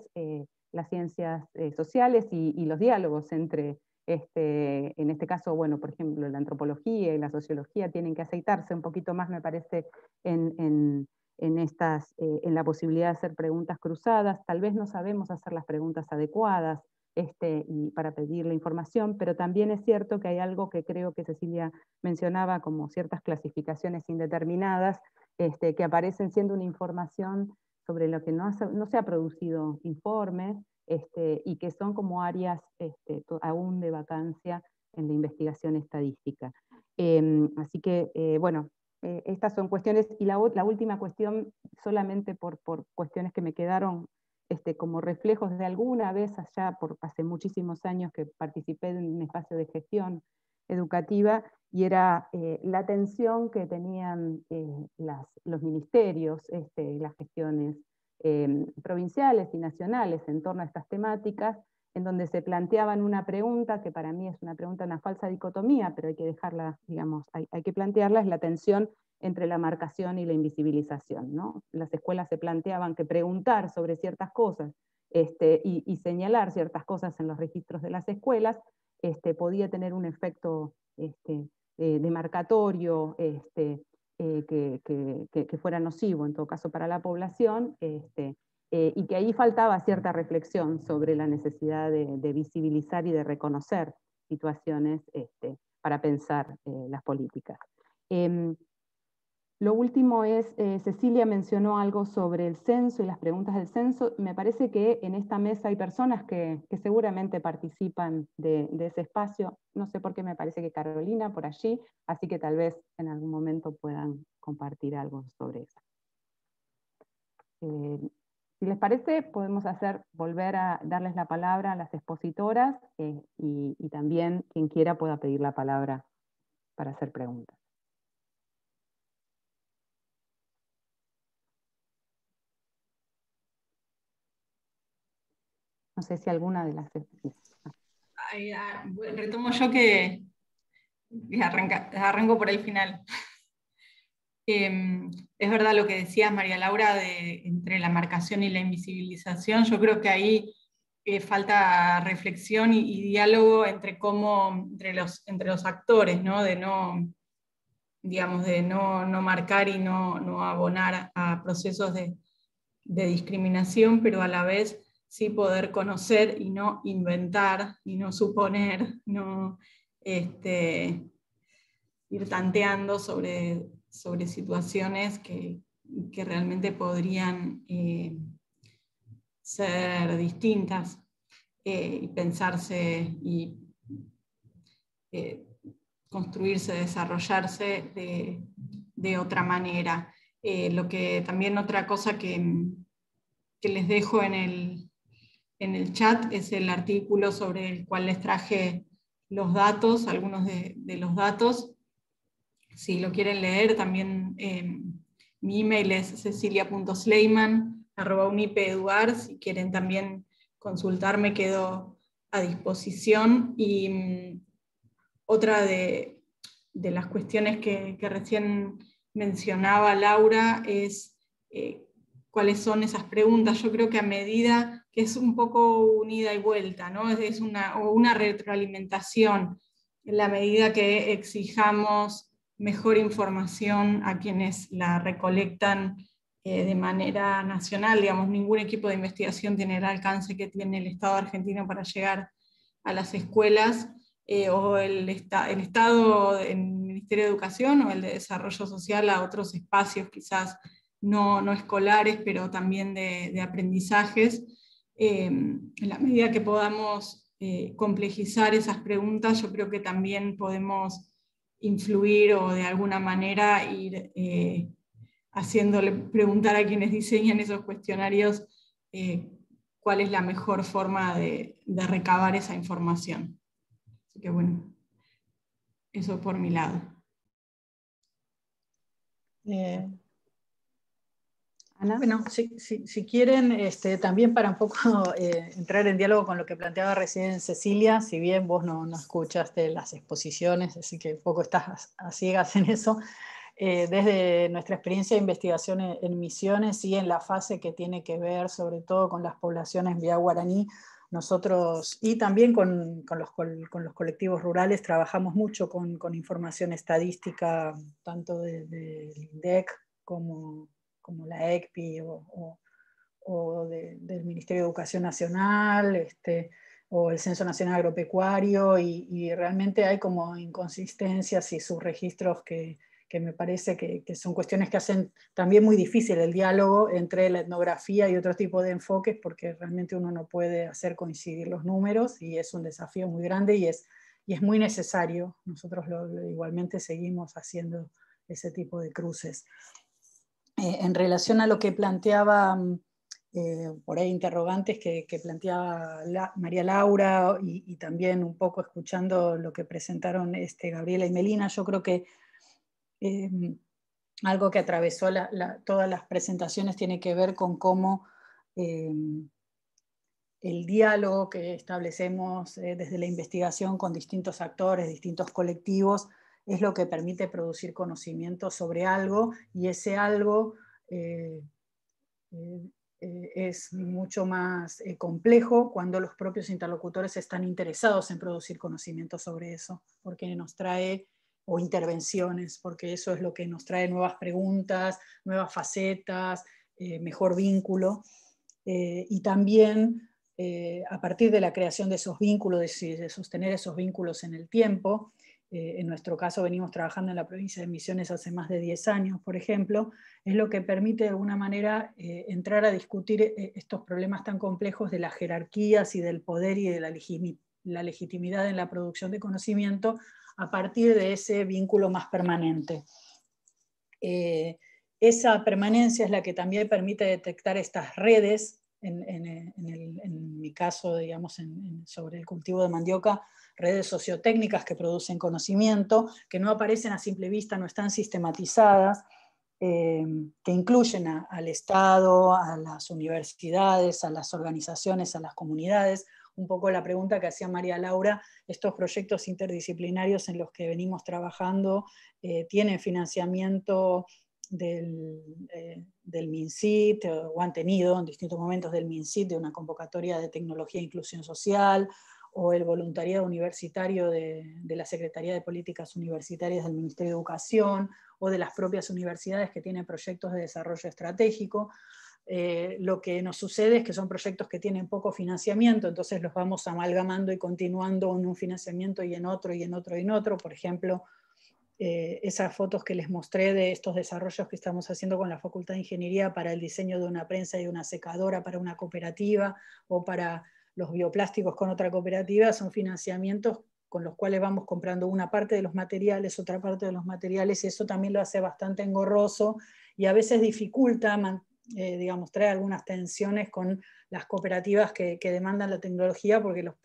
las ciencias sociales y, los diálogos entre este, en este caso, bueno, por ejemplo, la antropología y la sociología tienen que aceitarse un poquito más, me parece, en, estas, eh, en la posibilidad de hacer preguntas cruzadas. Tal vez no sabemos hacer las preguntas adecuadas este, y para pedir la información, pero también es cierto que hay algo que creo que Cecilia mencionaba como ciertas clasificaciones indeterminadas este, que aparecen siendo una información sobre lo que no, no se ha producido informes, este, y que son como áreas este, aún de vacancia en la investigación estadística. Em, así que, eh, bueno, eh, estas son cuestiones, y la, última cuestión, solamente por, cuestiones que me quedaron este, como reflejos de alguna vez allá, por hace muchísimos años que participé en un espacio de gestión educativa, y era eh, la atención que tenían los ministerios, las gestiones Em, provinciales y nacionales en torno a estas temáticas, en donde se planteaban una pregunta que para mí es una pregunta, una falsa dicotomía, pero hay que dejarla, digamos, hay, que plantearla, es la tensión entre la marcación y la invisibilización. ¿no? Las escuelas se planteaban que preguntar sobre ciertas cosas este, y, señalar ciertas cosas en los registros de las escuelas este, podía tener un efecto este, eh, demarcatorio este, eh, que, fuera nocivo en todo caso para la población, eh, y que ahí faltaba cierta reflexión sobre la necesidad de, visibilizar y de reconocer situaciones para pensar las políticas. Lo último es, eh, Cecilia mencionó algo sobre el censo y las preguntas del censo. Me parece que en esta mesa hay personas que, seguramente participan de, ese espacio. No sé por qué me parece que Carolina por allí, así que tal vez en algún momento puedan compartir algo sobre eso. Eh, si les parece, podemos hacer, volver a darles la palabra a las expositoras eh, y también quien quiera pueda pedir la palabra para hacer preguntas. No sé si alguna de las... Ah, retomo yo que, arranco por el final. Em, es verdad lo que decías, María Laura, de, entre la marcación y la invisibilización. Yo creo que ahí eh, falta reflexión y, diálogo entre cómo, entre los, entre los actores, ¿no? De no, digamos, de no, marcar y no, no, abonar a procesos de, de discriminación, pero a la vez sí poder conocer y no inventar y no suponer, no este, ir tanteando sobre, sobre situaciones que, realmente podrían eh, ser distintas eh, y pensarse y eh, construirse, desarrollarse de, otra manera. lo que también otra cosa que, que les dejo en el, en el chat es el artículo sobre el cual les traje los datos, algunos de, los datos. Si lo quieren leer, también em, mi email es cecilia.sleiman.unipeduar. Si quieren también consultarme, quedo a disposición. Y mm, otra de, las cuestiones que, recién mencionaba Laura es eh, cuáles son esas preguntas. Yo creo que a medida que es un poco unida y vuelta, ¿no? es una, una retroalimentación en la medida que exijamos mejor información a quienes la recolectan eh, de manera nacional. Digamos, ningún equipo de investigación tiene el alcance que tiene el Estado argentino para llegar a las escuelas, eh, o el, el Estado, el Ministerio de Educación o el de Desarrollo Social a otros espacios quizás no, no escolares, pero también de aprendizajes. Em, en la medida que podamos eh, complejizar esas preguntas, yo creo que también podemos influir o de alguna manera ir eh, haciéndole preguntar a quienes diseñan esos cuestionarios eh, cuál es la mejor forma de, recabar esa información. Así que bueno, eso por mi lado. Bueno, si, quieren, este, también para un poco eh, entrar en diálogo con lo que planteaba recién Cecilia, si bien vos no, escuchaste las exposiciones, así que un poco estás a, ciegas en eso, eh, desde nuestra experiencia de investigación en, misiones y en la fase que tiene que ver sobre todo con las poblaciones vía guaraní, nosotros, y también con, los, colectivos rurales, trabajamos mucho con, información estadística, tanto del de INDEC como como la ECPI o, del Ministerio de Educación Nacional, este, o el Censo Nacional Agropecuario, y, realmente hay como inconsistencias y subregistros que, que me parece que, son cuestiones que hacen también muy difícil el diálogo entre la etnografía y otro tipo de enfoques, porque realmente uno no puede hacer coincidir los números y es un desafío muy grande y es, y es muy necesario. Nosotros igualmente seguimos haciendo ese tipo de cruces. Eh, en relación a lo que planteaba, mm, eh, por ahí interrogantes que, planteaba María Laura y, también un poco escuchando lo que presentaron este, Gabriela y Melina, yo creo que eh, algo que atravesó todas las presentaciones tiene que ver con cómo el diálogo que establecemos desde la investigación con distintos actores, distintos colectivos, es lo que permite producir conocimiento sobre algo y ese algo eh, eh, eh, es mucho más complejo cuando los propios interlocutores están interesados en producir conocimiento sobre eso, porque nos trae o intervenciones, porque eso es lo que nos trae nuevas preguntas, nuevas facetas, mejor vínculo. y también a partir de la creación de esos vínculos, de, sostener esos vínculos en el tiempo, eh, en nuestro caso venimos trabajando en la provincia de Misiones hace más de 10 años, por ejemplo, es lo que permite de alguna manera eh, entrar a discutir eh, estos problemas tan complejos de las jerarquías y del poder y de la, la legitimidad en la producción de conocimiento a partir de ese vínculo más permanente. esa permanencia es la que también permite detectar estas redes, en, mi caso, digamos, sobre el cultivo de mandioca, redes sociotécnicas que producen conocimiento, que no aparecen a simple vista, no están sistematizadas, eh, que incluyen al Estado, a las universidades, a las organizaciones, a las comunidades. Un poco la pregunta que hacía María Laura, estos proyectos interdisciplinarios en los que venimos trabajando eh, tienen financiamiento del, eh, del MINCIT, o han tenido en distintos momentos del MINCIT, de una convocatoria de tecnología e inclusión social, o el voluntariado universitario de, la Secretaría de Políticas Universitarias del Ministerio de Educación, o de las propias universidades que tienen proyectos de desarrollo estratégico. Eh, lo que nos sucede es que son proyectos que tienen poco financiamiento, entonces los vamos amalgamando y continuando en un financiamiento y en otro y en otro y en otro. Por ejemplo, eh, esas fotos que les mostré de estos desarrollos que estamos haciendo con la Facultad de Ingeniería para el diseño de una prensa y una secadora para una cooperativa o para los bioplásticos con otra cooperativa son financiamientos con los cuales vamos comprando una parte de los materiales, otra parte de los materiales, y eso también lo hace bastante engorroso y a veces dificulta, eh, digamos, trae algunas tensiones con las cooperativas que, demandan la tecnología porque los,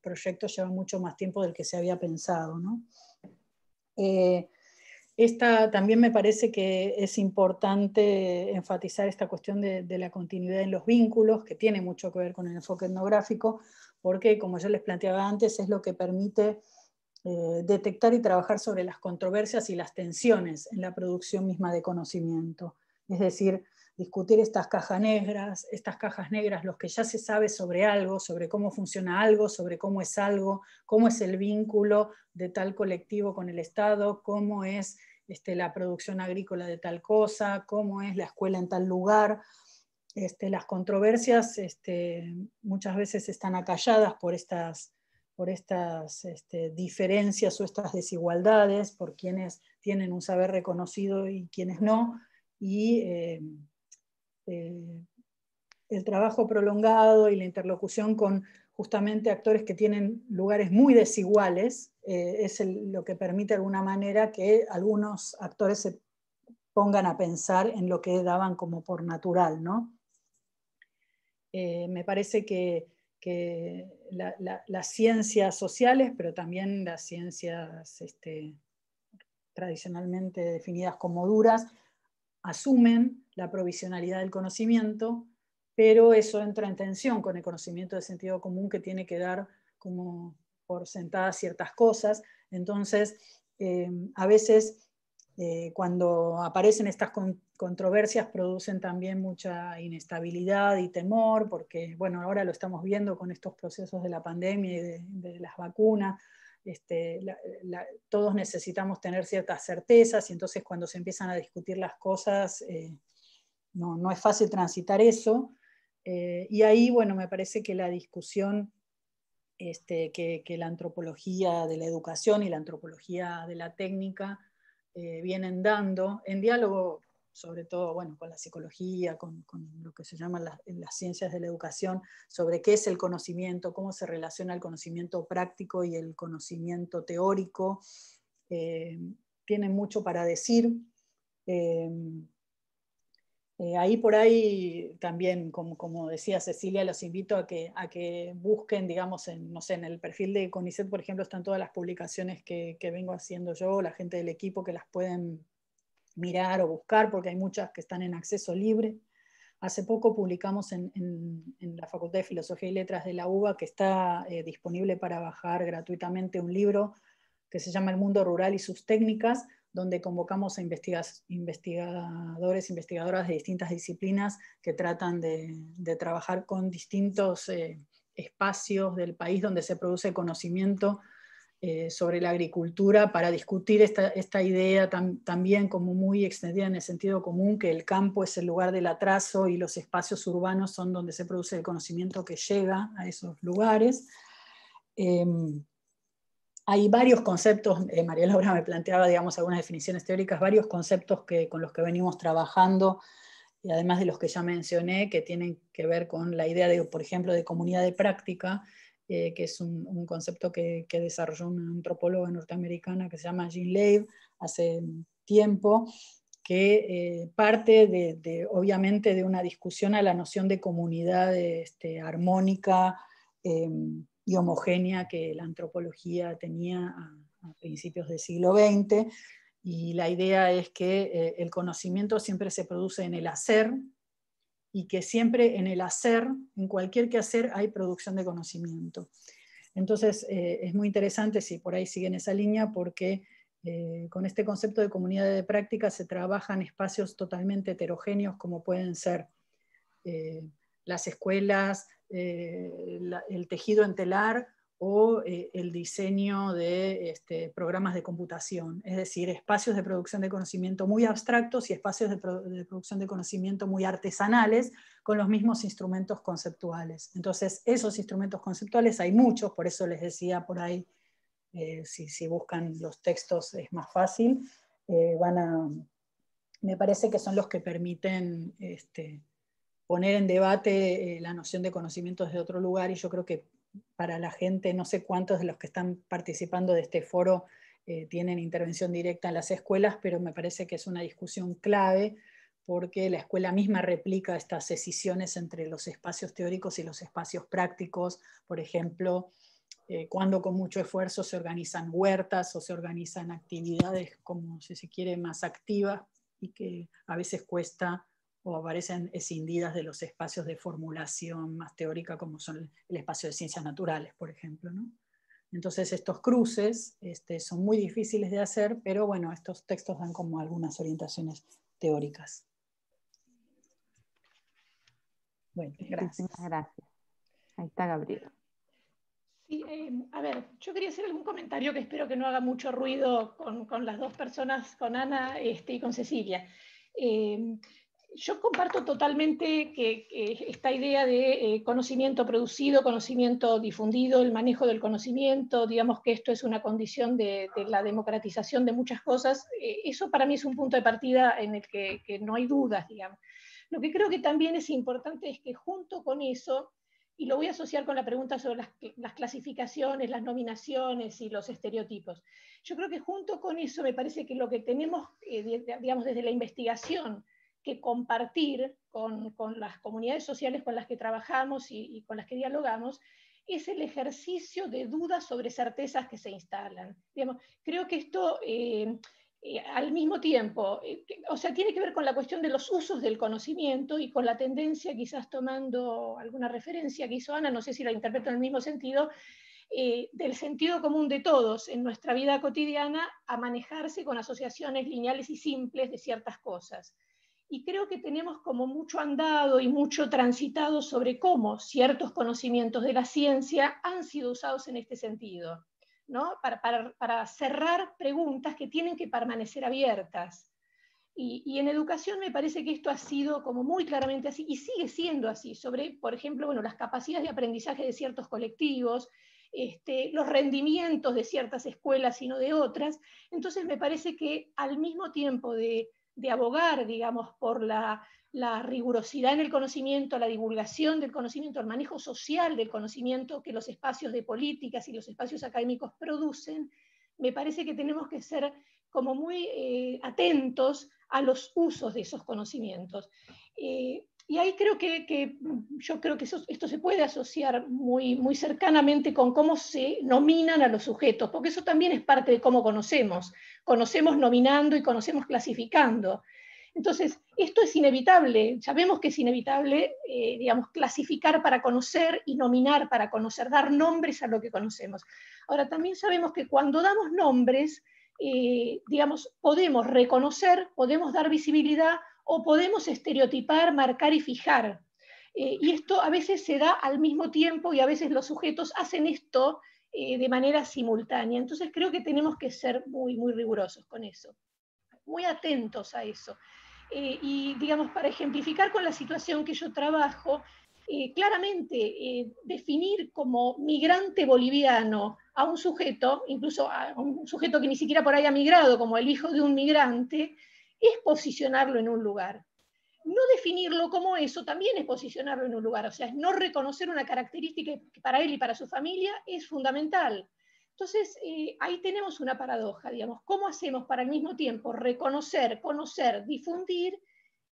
proyectos llevan mucho más tiempo del que se había pensado. Eh, esta, también me parece que es importante enfatizar esta cuestión de, la continuidad en los vínculos, que tiene mucho que ver con el enfoque etnográfico, porque, como yo les planteaba antes, es lo que permite eh, detectar y trabajar sobre las controversias y las tensiones en la producción misma de conocimiento. Es decir, discutir estas cajas negras, estas cajas negras, los que ya se sabe sobre algo, sobre cómo funciona algo, sobre cómo es algo, cómo es el vínculo de tal colectivo con el Estado, cómo es este, la producción agrícola de tal cosa, cómo es la escuela en tal lugar. Este, las controversias este, muchas veces están acalladas por estas, por estas diferencias o estas desigualdades, por quienes tienen un saber reconocido y quienes no. Y eh, eh, el trabajo prolongado y la interlocución con justamente actores que tienen lugares muy desiguales eh, es lo que permite de alguna manera que algunos actores se pongan a pensar en lo que daban como por natural. ¿no? Eh, me parece que, las ciencias sociales, pero también las ciencias este, tradicionalmente definidas como duras, asumen la provisionalidad del conocimiento, pero eso entra en tensión con el conocimiento de sentido común que tiene que dar como por sentadas ciertas cosas. Entonces, eh, a veces eh, cuando aparecen estas controversias producen también mucha inestabilidad y temor, porque bueno, ahora lo estamos viendo con estos procesos de la pandemia y de las vacunas, este, todos necesitamos tener ciertas certezas y entonces cuando se empiezan a discutir las cosas eh, no, es fácil transitar eso. Eh, y ahí, bueno, me parece que la discusión este, que, la antropología de la educación y la antropología de la técnica eh, vienen dando en diálogo sobre todo bueno, con la psicología, con, lo que se llaman las, ciencias de la educación, sobre qué es el conocimiento, cómo se relaciona el conocimiento práctico y el conocimiento teórico. Eh, tienen mucho para decir. Eh, ahí por ahí también, como, decía Cecilia, los invito a que, busquen, digamos, en, no sé, en el perfil de CONICET, por ejemplo, están todas las publicaciones que, que vengo haciendo yo, la gente del equipo que las pueden mirar o buscar, porque hay muchas que están en acceso libre. Hace poco publicamos en, la Facultad de Filosofía y Letras de la UBA que está eh, disponible para bajar gratuitamente un libro que se llama El Mundo Rural y sus técnicas, donde convocamos a investigadores, investigadoras de distintas disciplinas que tratan de, trabajar con distintos eh, espacios del país donde se produce conocimiento eh, sobre la agricultura para discutir esta, idea también como muy extendida en el sentido común, que el campo es el lugar del atraso y los espacios urbanos son donde se produce el conocimiento que llega a esos lugares. Em, hay varios conceptos, eh, María Laura me planteaba digamos, algunas definiciones teóricas, varios conceptos que, con los que venimos trabajando, y además de los que ya mencioné, que tienen que ver con la idea, de, por ejemplo, de comunidad de práctica, eh, que es un, concepto que, desarrolló una antropóloga norteamericana que se llama Jean Leib hace tiempo, que eh, parte de, obviamente de una discusión a la noción de comunidad este, armónica em, y homogénea que la antropología tenía a, principios del siglo XX. Y la idea es que eh, el conocimiento siempre se produce en el hacer, y que siempre en el hacer, en cualquier que hacer, hay producción de conocimiento. Entonces, eh, es muy interesante si por ahí siguen esa línea, porque eh, con este concepto de comunidad de práctica se trabajan espacios totalmente heterogéneos, como pueden ser las escuelas, el tejido entelar o eh, el diseño de este, programas de computación, es decir, espacios de producción de conocimiento muy abstractos y espacios de, producción de conocimiento muy artesanales con los mismos instrumentos conceptuales. Entonces, esos instrumentos conceptuales hay muchos, por eso les decía por ahí, eh, si, buscan los textos es más fácil, eh, van a, me parece que son los que permiten este, poner en debate la noción de conocimientos de otro lugar y yo creo que para la gente, no sé cuántos de los que están participando de este foro eh, tienen intervención directa en las escuelas, pero me parece que es una discusión clave porque la escuela misma replica estas decisiones entre los espacios teóricos y los espacios prácticos, por ejemplo, eh, cuando con mucho esfuerzo se organizan huertas o se organizan actividades como si se quiere más activas y que a veces cuesta o aparecen escindidas de los espacios de formulación más teórica como son el espacio de ciencias naturales, por ejemplo. Entonces estos cruces este, son muy difíciles de hacer, pero bueno, estos textos dan como algunas orientaciones teóricas. Bueno, gracias. Gracias. Ahí está Gabriel. Sí, eh, a ver, yo quería hacer algún comentario que espero que no haga mucho ruido con, las dos personas, con Ana este, y con Cecilia. Eh, yo comparto totalmente que, esta idea de eh, conocimiento producido, conocimiento difundido, el manejo del conocimiento, digamos que esto es una condición de, la democratización de muchas cosas, eh, eso para mí es un punto de partida en el que, no hay dudas, digamos. Lo que creo que también es importante es que junto con eso, y lo voy a asociar con la pregunta sobre las, clasificaciones, las nominaciones y los estereotipos, yo creo que junto con eso me parece que lo que tenemos, eh, digamos, desde la investigación, que compartir con, las comunidades sociales con las que trabajamos y, con las que dialogamos es el ejercicio de dudas sobre certezas que se instalan. creo que esto eh, eh, al mismo tiempo, eh, o sea, tiene que ver con la cuestión de los usos del conocimiento y con la tendencia, quizás tomando alguna referencia que hizo Ana, no sé si la interpreto en el mismo sentido, del sentido común de todos en nuestra vida cotidiana a manejarse con asociaciones lineales y simples de ciertas cosas y creo que tenemos como mucho andado y mucho transitado sobre cómo ciertos conocimientos de la ciencia han sido usados en este sentido, ¿no? para, cerrar preguntas que tienen que permanecer abiertas. Y, en educación me parece que esto ha sido como muy claramente así y sigue siendo así, sobre, por ejemplo, bueno, las capacidades de aprendizaje de ciertos colectivos, este, los rendimientos de ciertas escuelas y no de otras. Entonces me parece que al mismo tiempo de de abogar, digamos, por la, rigurosidad en el conocimiento, la divulgación del conocimiento, el manejo social del conocimiento que los espacios de políticas y los espacios académicos producen, me parece que tenemos que ser como muy eh, atentos a los usos de esos conocimientos. Eh, y ahí creo que, yo creo que esto se puede asociar muy, muy cercanamente con cómo se nominan a los sujetos, porque eso también es parte de cómo conocemos. Conocemos nominando y conocemos clasificando. Entonces, esto es inevitable, sabemos que es inevitable, eh, digamos, clasificar para conocer y nominar para conocer, dar nombres a lo que conocemos. Ahora, también sabemos que cuando damos nombres, eh, digamos, podemos reconocer, podemos dar visibilidad o podemos estereotipar, marcar y fijar. Eh, y esto a veces se da al mismo tiempo y a veces los sujetos hacen esto de manera simultánea. Entonces creo que tenemos que ser muy, muy rigurosos con eso, muy atentos a eso. Eh, y digamos, para ejemplificar con la situación que yo trabajo, eh, claramente eh, definir como migrante boliviano a un sujeto, incluso a un sujeto que ni siquiera por ahí ha migrado, como el hijo de un migrante, es posicionarlo en un lugar. No definirlo como eso también es posicionarlo en un lugar, o sea, no reconocer una característica que para él y para su familia es fundamental. Entonces, eh, ahí tenemos una paradoja, digamos, ¿cómo hacemos para al mismo tiempo reconocer, conocer, difundir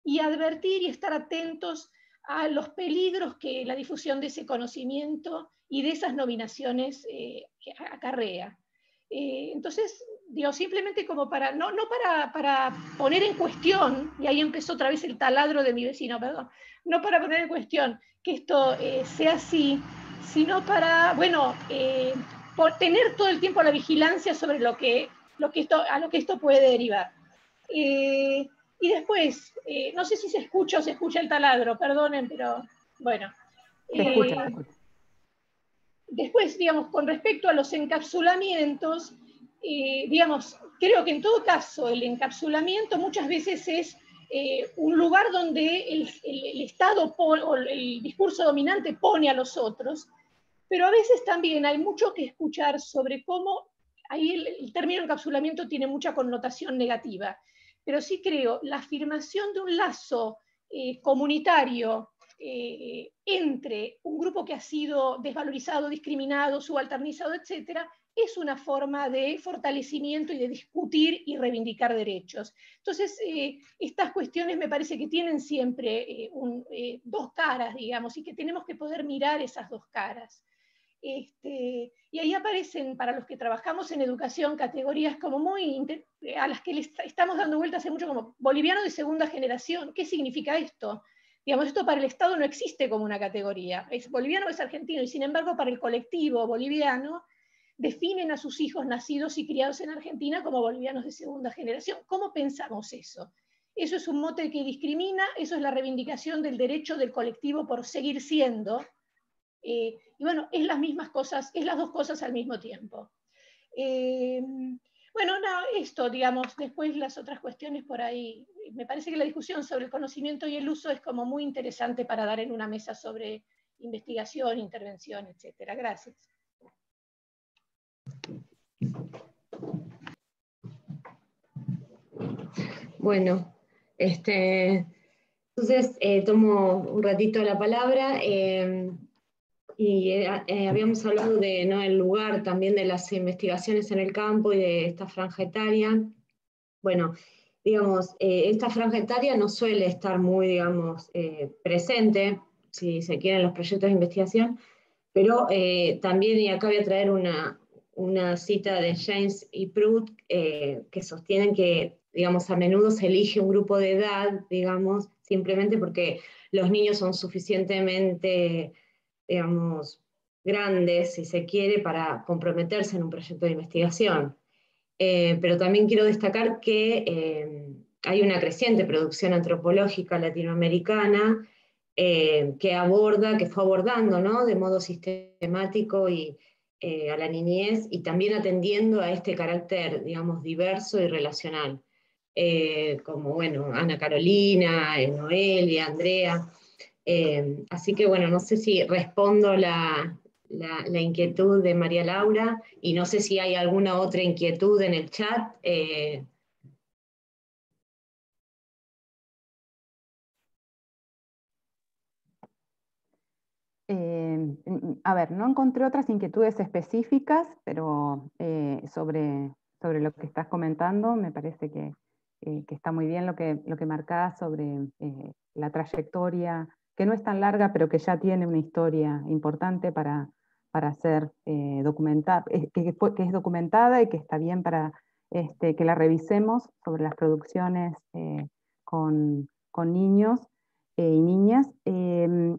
y advertir y estar atentos a los peligros que la difusión de ese conocimiento y de esas nominaciones eh, acarrea? Eh, entonces, digo, simplemente como para, no, no para, para, poner en cuestión, y ahí empezó otra vez el taladro de mi vecino, perdón, no para poner en cuestión que esto sea así, sino para, bueno, por tener todo el tiempo la vigilancia sobre lo que, lo que esto, a lo que esto puede derivar. Eh, y después, eh, no sé si se escucha o se escucha el taladro, perdonen, pero bueno. Eh, después, digamos, con respecto a los encapsulamientos, digamos, creo que en todo caso el encapsulamiento muchas veces es un lugar donde el, el Estado o el discurso dominante pone a los otros pero a veces también hay mucho que escuchar sobre cómo, ahí el, término encapsulamiento tiene mucha connotación negativa, pero sí creo la afirmación de un lazo eh, comunitario eh, entre un grupo que ha sido desvalorizado, discriminado, subalternizado, etcétera, es una forma de fortalecimiento y de discutir y reivindicar derechos. Entonces, eh, estas cuestiones me parece que tienen siempre dos caras, digamos, y que tenemos que poder mirar esas dos caras. Este, y ahí aparecen, para los que trabajamos en educación, categorías como muy, a las que estamos dando vuelta hace mucho, como boliviano de segunda generación. ¿Qué significa esto? Digamos, esto para el Estado no existe como una categoría. Es boliviano es argentino, y sin embargo para el colectivo boliviano definen a sus hijos nacidos y criados en Argentina como bolivianos de segunda generación. ¿Cómo pensamos eso? Eso es un mote que discrimina, eso es la reivindicación del derecho del colectivo por seguir siendo, eh, y bueno, es las mismas cosas, es las dos cosas al mismo tiempo. Eh, bueno, no, esto, digamos, después las otras cuestiones por ahí. Me parece que la discusión sobre el conocimiento y el uso es como muy interesante para dar en una mesa sobre investigación, intervención, etcétera. Gracias. Bueno, este, entonces eh, tomo un ratito la palabra. Y eh, eh, habíamos hablado de ¿no? el lugar también de las investigaciones en el campo y de esta franja etaria. Bueno, digamos, eh, esta franja etaria no suele estar muy, digamos, presente, si se quieren, los proyectos de investigación, pero también, y acá voy a traer una, una cita de James y Prout, que sostienen que, digamos, a menudo se elige un grupo de edad, digamos, simplemente porque los niños son suficientemente digamos, grandes, si se quiere, para comprometerse en un proyecto de investigación. Eh, pero también quiero destacar que eh, hay una creciente producción antropológica latinoamericana eh, que aborda, que fue abordando ¿no? de modo sistemático y, a la niñez y también atendiendo a este carácter, digamos, diverso y relacional. como, bueno, Ana Carolina, Noelia, Andrea, eh, así que bueno, no sé si respondo la, inquietud de María Laura y no sé si hay alguna otra inquietud en el chat. Eh. Eh, a ver, no encontré otras inquietudes específicas, pero sobre, sobre lo que estás comentando, me parece que, está muy bien lo que, lo que marcás sobre la trayectoria que no es tan larga, pero que ya tiene una historia importante para, para ser eh, documentada, eh, que, es documentada y que está bien para este, que la revisemos sobre las producciones eh, con, niños eh, y niñas. Em,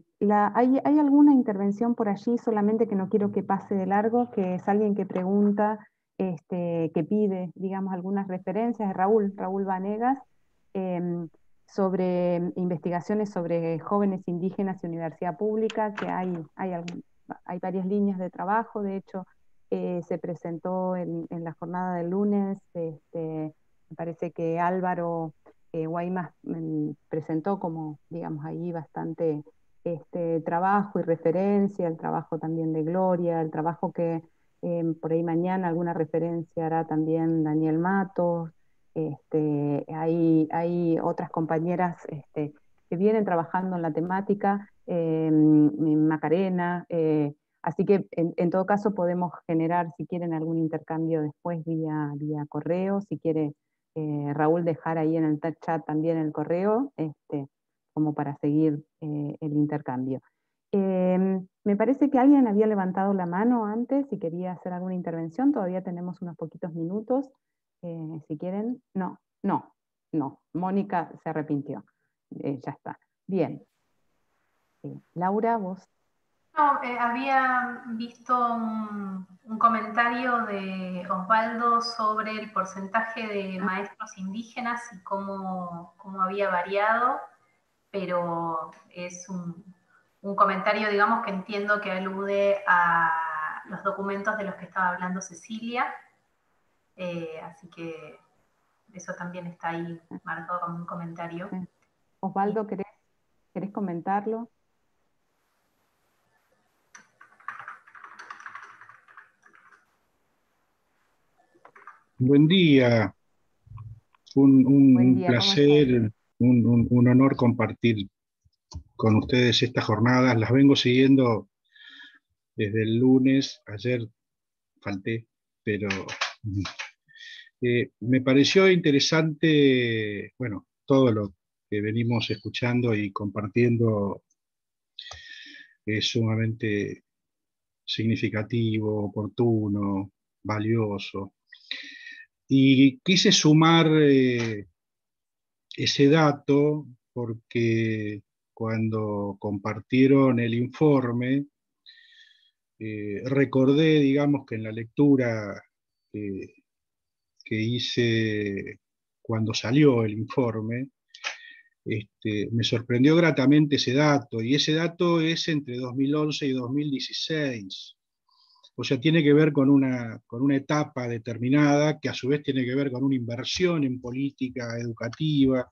hay, alguna intervención por allí, solamente que no quiero que pase de largo, que es alguien que pregunta, este, que pide, digamos, algunas referencias, Raúl, Raúl Vanegas, em, sobre investigaciones sobre jóvenes indígenas y universidad pública, que hay, hay, hay varias líneas de trabajo, de hecho, eh, se presentó en, la jornada del lunes, este, me parece que Álvaro eh, Guaymas mm, presentó como, digamos, ahí bastante este trabajo y referencia, el trabajo también de Gloria, el trabajo que em, por ahí mañana alguna referencia hará también Daniel Matos, este, hay, hay otras compañeras este, que vienen trabajando en la temática, em, Macarena, eh, Así que en, todo caso podemos generar, si quieren, algún intercambio después vía, vía correo, si quiere eh, Raúl dejar ahí en el chat también el correo, este, como para seguir eh, el intercambio. Em, me parece que alguien había levantado la mano antes y quería hacer alguna intervención, todavía tenemos unos poquitos minutos, eh, si quieren. No, no, no, Mónica se arrepintió, ya está. Bien. Laura, vos eh, había visto un, comentario de Osvaldo sobre el porcentaje de maestros indígenas y cómo, había variado, pero es un, comentario, digamos, que entiendo que alude a los documentos de los que estaba hablando Cecilia, eh, así que eso también está ahí marcado como un comentario. Osvaldo, ¿querés, querés comentarlo? Buen día. Un, placer, un, honor compartir con ustedes estas jornadas. Las vengo siguiendo desde el lunes. Ayer falté, pero eh, me pareció interesante, bueno, todo lo que venimos escuchando y compartiendo es sumamente significativo, oportuno, valioso. Y quise sumar eh, ese dato porque cuando compartieron el informe, eh, recordé, digamos, que en la lectura que hice cuando salió el informe, este, me sorprendió gratamente ese dato, y ese dato es entre 2011 y 2016 o sea, tiene que ver con una, con una etapa determinada que a su vez tiene que ver con una inversión en política educativa,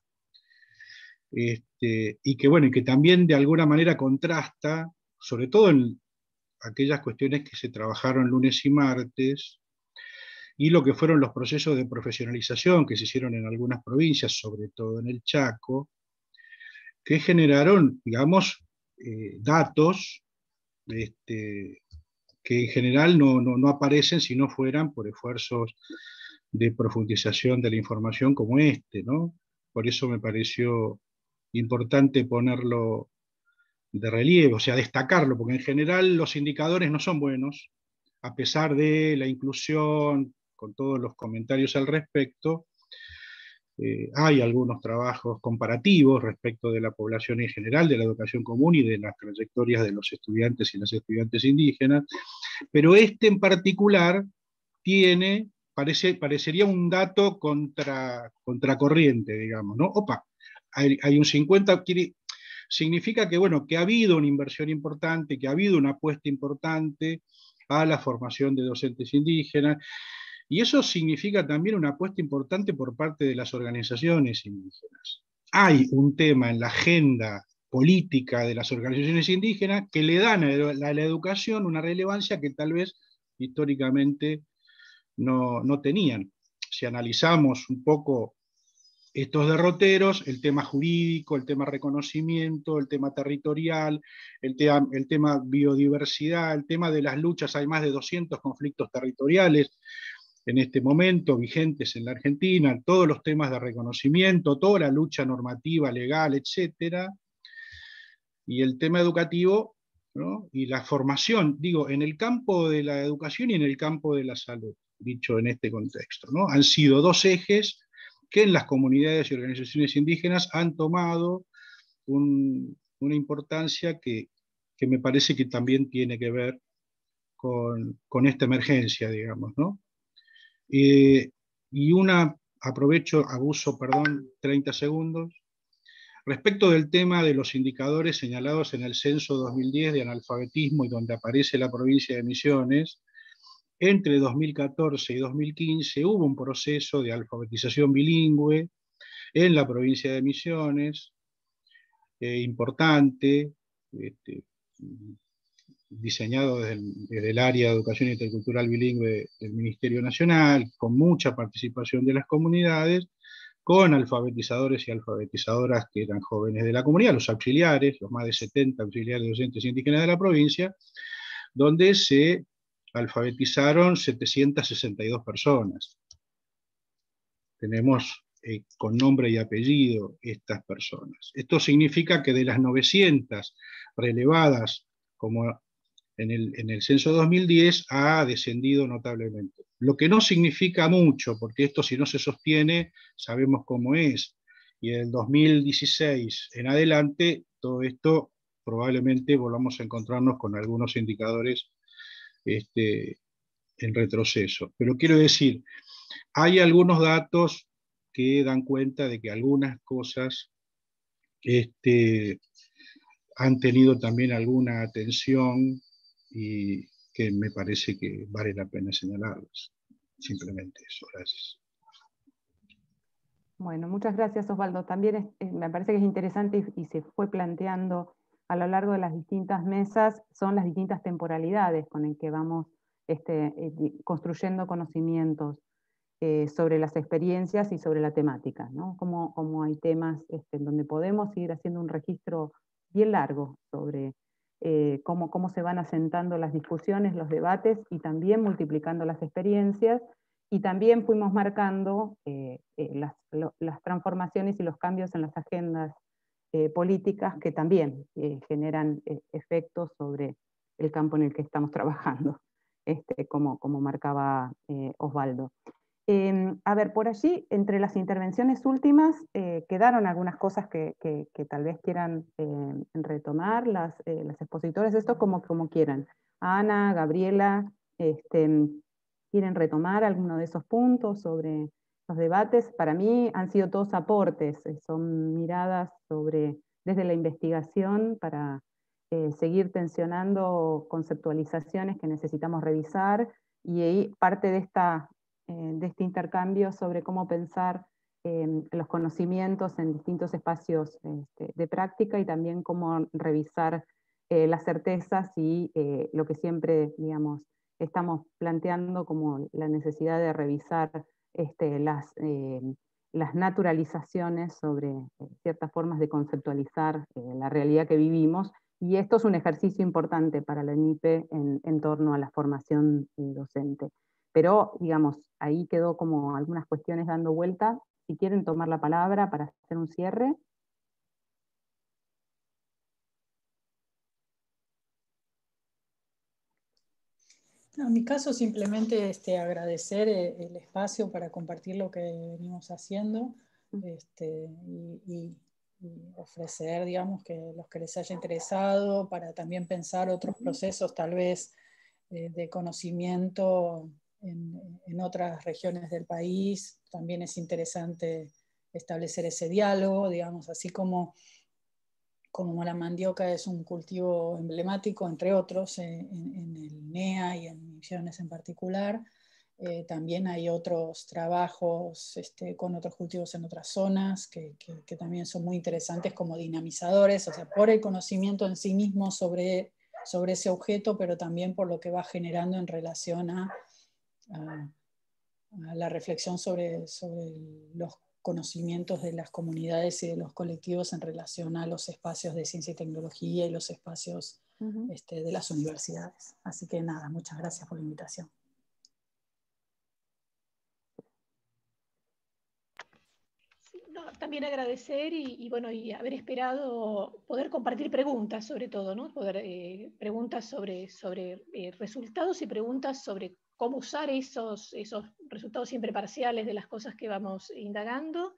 este, y que bueno, que también de alguna manera contrasta, sobre todo en aquellas cuestiones que se trabajaron lunes y martes, y lo que fueron los procesos de profesionalización que se hicieron en algunas provincias, sobre todo en el Chaco, que generaron, digamos, eh, datos este, que en general no, aparecen si no fueran por esfuerzos de profundización de la información como este, ¿no? Por eso me pareció importante ponerlo de relieve, o sea, destacarlo, porque en general los indicadores no son buenos, a pesar de la inclusión, con todos los comentarios al respecto, eh, hay algunos trabajos comparativos respecto de la población en general, de la educación común y de las trayectorias de los estudiantes y las estudiantes indígenas, pero este en particular tiene, parece, parecería un dato contra, contracorriente, digamos, ¿no? Opa, hay, un 50, significa que, bueno, que ha habido una inversión importante, que ha habido una apuesta importante a la formación de docentes indígenas, y eso significa también una apuesta importante por parte de las organizaciones indígenas. Hay un tema en la agenda política de las organizaciones indígenas que le dan a la, educación una relevancia que tal vez históricamente no, no tenían. Si analizamos un poco estos derroteros, el tema jurídico, el tema reconocimiento, el tema territorial, el, el, tema biodiversidad, el tema de las luchas, hay más de 200 conflictos territoriales en este momento vigentes en la Argentina, todos los temas de reconocimiento, toda la lucha normativa, legal, etc. Y el tema educativo y la formación, digo, en el campo de la educación y en el campo de la salud, dicho en este contexto. ¿no? Han sido dos ejes que en las comunidades y organizaciones indígenas han tomado una importancia que, me parece que también tiene que ver con, esta emergencia, digamos, ¿no? Eh, y una, aprovecho, abuso, perdón, 30 segundos, Respecto del tema de los indicadores señalados en el censo 2010 de analfabetismo y donde aparece la provincia de Misiones, entre 2014 y 2015 hubo un proceso de alfabetización bilingüe en la provincia de Misiones, eh, importante, este, diseñado desde el, área de educación intercultural bilingüe del Ministerio Nacional, con mucha participación de las comunidades, con alfabetizadores y alfabetizadoras que eran jóvenes de la comunidad, los auxiliares, los más de 70 auxiliares docentes indígenas de la provincia, donde se alfabetizaron 762 personas. Tenemos eh, con nombre y apellido estas personas. Esto significa que de las 900 relevadas como en el, en el censo 2010 ha descendido notablemente. Lo que no significa mucho, porque esto si no se sostiene, sabemos cómo es. Y en el 2016 en adelante, todo esto probablemente volvamos a encontrarnos con algunos indicadores este, en retroceso. Pero quiero decir, hay algunos datos que dan cuenta de que algunas cosas este, han tenido también alguna atención y que me parece que vale la pena señalarlos. Simplemente eso, gracias. Bueno, muchas gracias Osvaldo. También me parece que es interesante y, se fue planteando a lo largo de las distintas mesas, son las distintas temporalidades con las que vamos este, eh, construyendo conocimientos eh, sobre las experiencias y sobre la temática, ¿no? Como, como hay temas este, en donde podemos ir haciendo un registro bien largo sobre eh, cómo, cómo se van asentando las discusiones, los debates y también multiplicando las experiencias. Y también fuimos marcando eh, eh, las, las, transformaciones y los cambios en las agendas políticas que también generan efectos sobre el campo en el que estamos trabajando, este, como, como marcaba Osvaldo. Em, a ver, por allí, entre las intervenciones últimas, eh, quedaron algunas cosas que, tal vez quieran em, retomar las, eh, las expositores, esto como, como quieran. Ana, Gabriela, este, ¿quieren retomar alguno de esos puntos sobre los debates? Para mí han sido todos aportes, eh, son miradas sobre, desde la investigación para seguir tensionando conceptualizaciones que necesitamos revisar y ahí parte de esta de este intercambio sobre cómo pensar los conocimientos en distintos espacios este, de práctica y también cómo revisar eh, las certezas y eh, lo que siempre, digamos, estamos planteando como la necesidad de revisar este, las, las naturalizaciones sobre ciertas formas de conceptualizar la realidad que vivimos. Y esto es un ejercicio importante para la NIPE en, en torno a la formación docente. Pero, digamos, ahí quedó como algunas cuestiones dando vuelta. Si quieren tomar la palabra para hacer un cierre. en mi caso simplemente este, agradecer eh, el espacio para compartir lo que venimos haciendo este, y, ofrecer, digamos, que los que les haya interesado para también pensar otros procesos tal vez eh, de conocimiento en, otras regiones del país. También es interesante establecer ese diálogo, digamos, así como, como la mandioca es un cultivo emblemático, entre otros, en, el NEA y en Misiones en particular. Eh, también hay otros trabajos este, con otros cultivos en otras zonas que, que, también son muy interesantes como dinamizadores, o sea, por el conocimiento en sí mismo sobre, sobre ese objeto, pero también por lo que va generando en relación a a, la reflexión sobre, sobre los conocimientos de las comunidades y de los colectivos en relación a los espacios de ciencia y tecnología y los espacios este, de las universidades. Así que nada, muchas gracias por la invitación. también agradecer y, bueno, y haber esperado poder compartir preguntas sobre todo, ¿no? Poder, eh, preguntas sobre, sobre eh, resultados y preguntas sobre cómo usar esos, esos resultados siempre parciales de las cosas que vamos indagando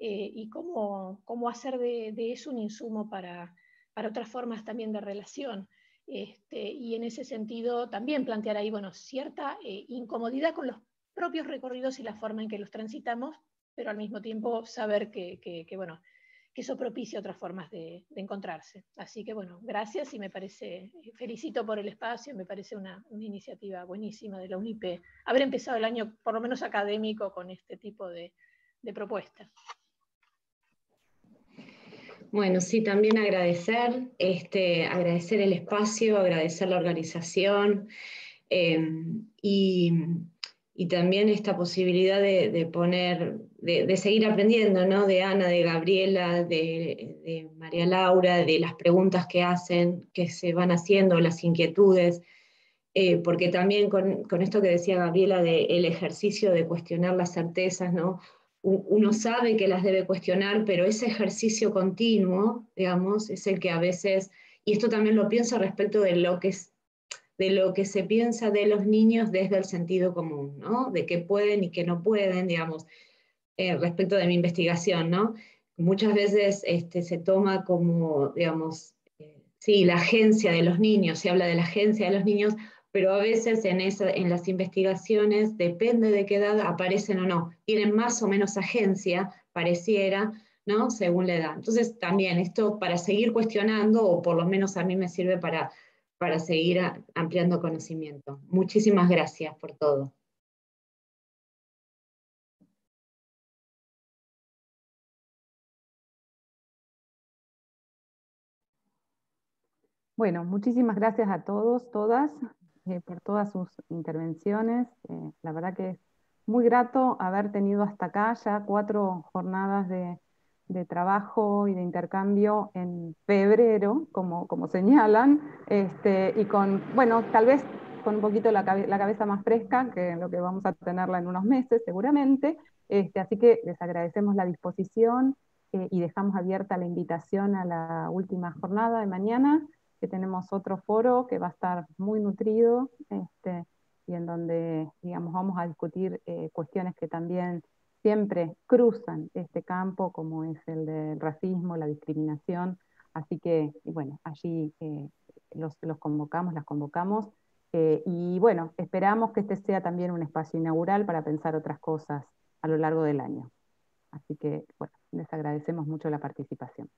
eh, y cómo, cómo hacer de, eso un insumo para, para, otras formas también de relación. Este, y en ese sentido también plantear ahí bueno, cierta eh, incomodidad con los propios recorridos y la forma en que los transitamos, pero al mismo tiempo saber que, que, bueno, que eso propicia otras formas de, encontrarse. Así que bueno, gracias y me parece, felicito por el espacio, me parece una, iniciativa buenísima de la UNIPE, haber empezado el año por lo menos académico con este tipo de, de propuestas. Bueno, sí, también agradecer, este, agradecer el espacio, agradecer la organización em, y, también esta posibilidad de, poner, de, seguir aprendiendo, ¿no? De Ana, de Gabriela, de, María Laura, de las preguntas que hacen, que se van haciendo, las inquietudes. Eh, porque también con, con, esto que decía Gabriela del ejercicio de cuestionar las certezas, ¿no? uno sabe que las debe cuestionar, pero ese ejercicio continuo, digamos, es el que a veces, y esto también lo pienso respecto de lo que, de lo que se piensa de los niños desde el sentido común, ¿no? De qué pueden y qué no pueden, digamos, eh, respecto de mi investigación, ¿no? Muchas veces este, se toma como, digamos, eh, sí, la agencia de los niños, se habla de la agencia de los niños, pero a veces en, en las investigaciones, depende de qué edad aparecen o no, tienen más o menos agencia, pareciera, ¿no? Según la edad. Entonces, también esto para seguir cuestionando, o por lo menos a mí me sirve para, para seguir ampliando conocimiento. Muchísimas gracias por todo. Bueno, muchísimas gracias a todos, todas. Eh, por todas sus intervenciones. Eh, la verdad que es muy grato haber tenido hasta acá ya cuatro jornadas de, trabajo y de intercambio en febrero, como, como señalan, este, y con, bueno, tal vez con un poquito la, cabeza más fresca que lo que vamos a tenerla en unos meses seguramente. Este, así que les agradecemos la disposición eh, y dejamos abierta la invitación a la última jornada de mañana que tenemos otro foro que va a estar muy nutrido este, y en donde, digamos, vamos a discutir eh, cuestiones que también siempre cruzan este campo, como es el del racismo, la discriminación. Así que, bueno, allí eh, los, convocamos, las convocamos. Eh, y bueno, esperamos que este sea también un espacio inaugural para pensar otras cosas a lo largo del año. Así que, bueno, les agradecemos mucho la participación.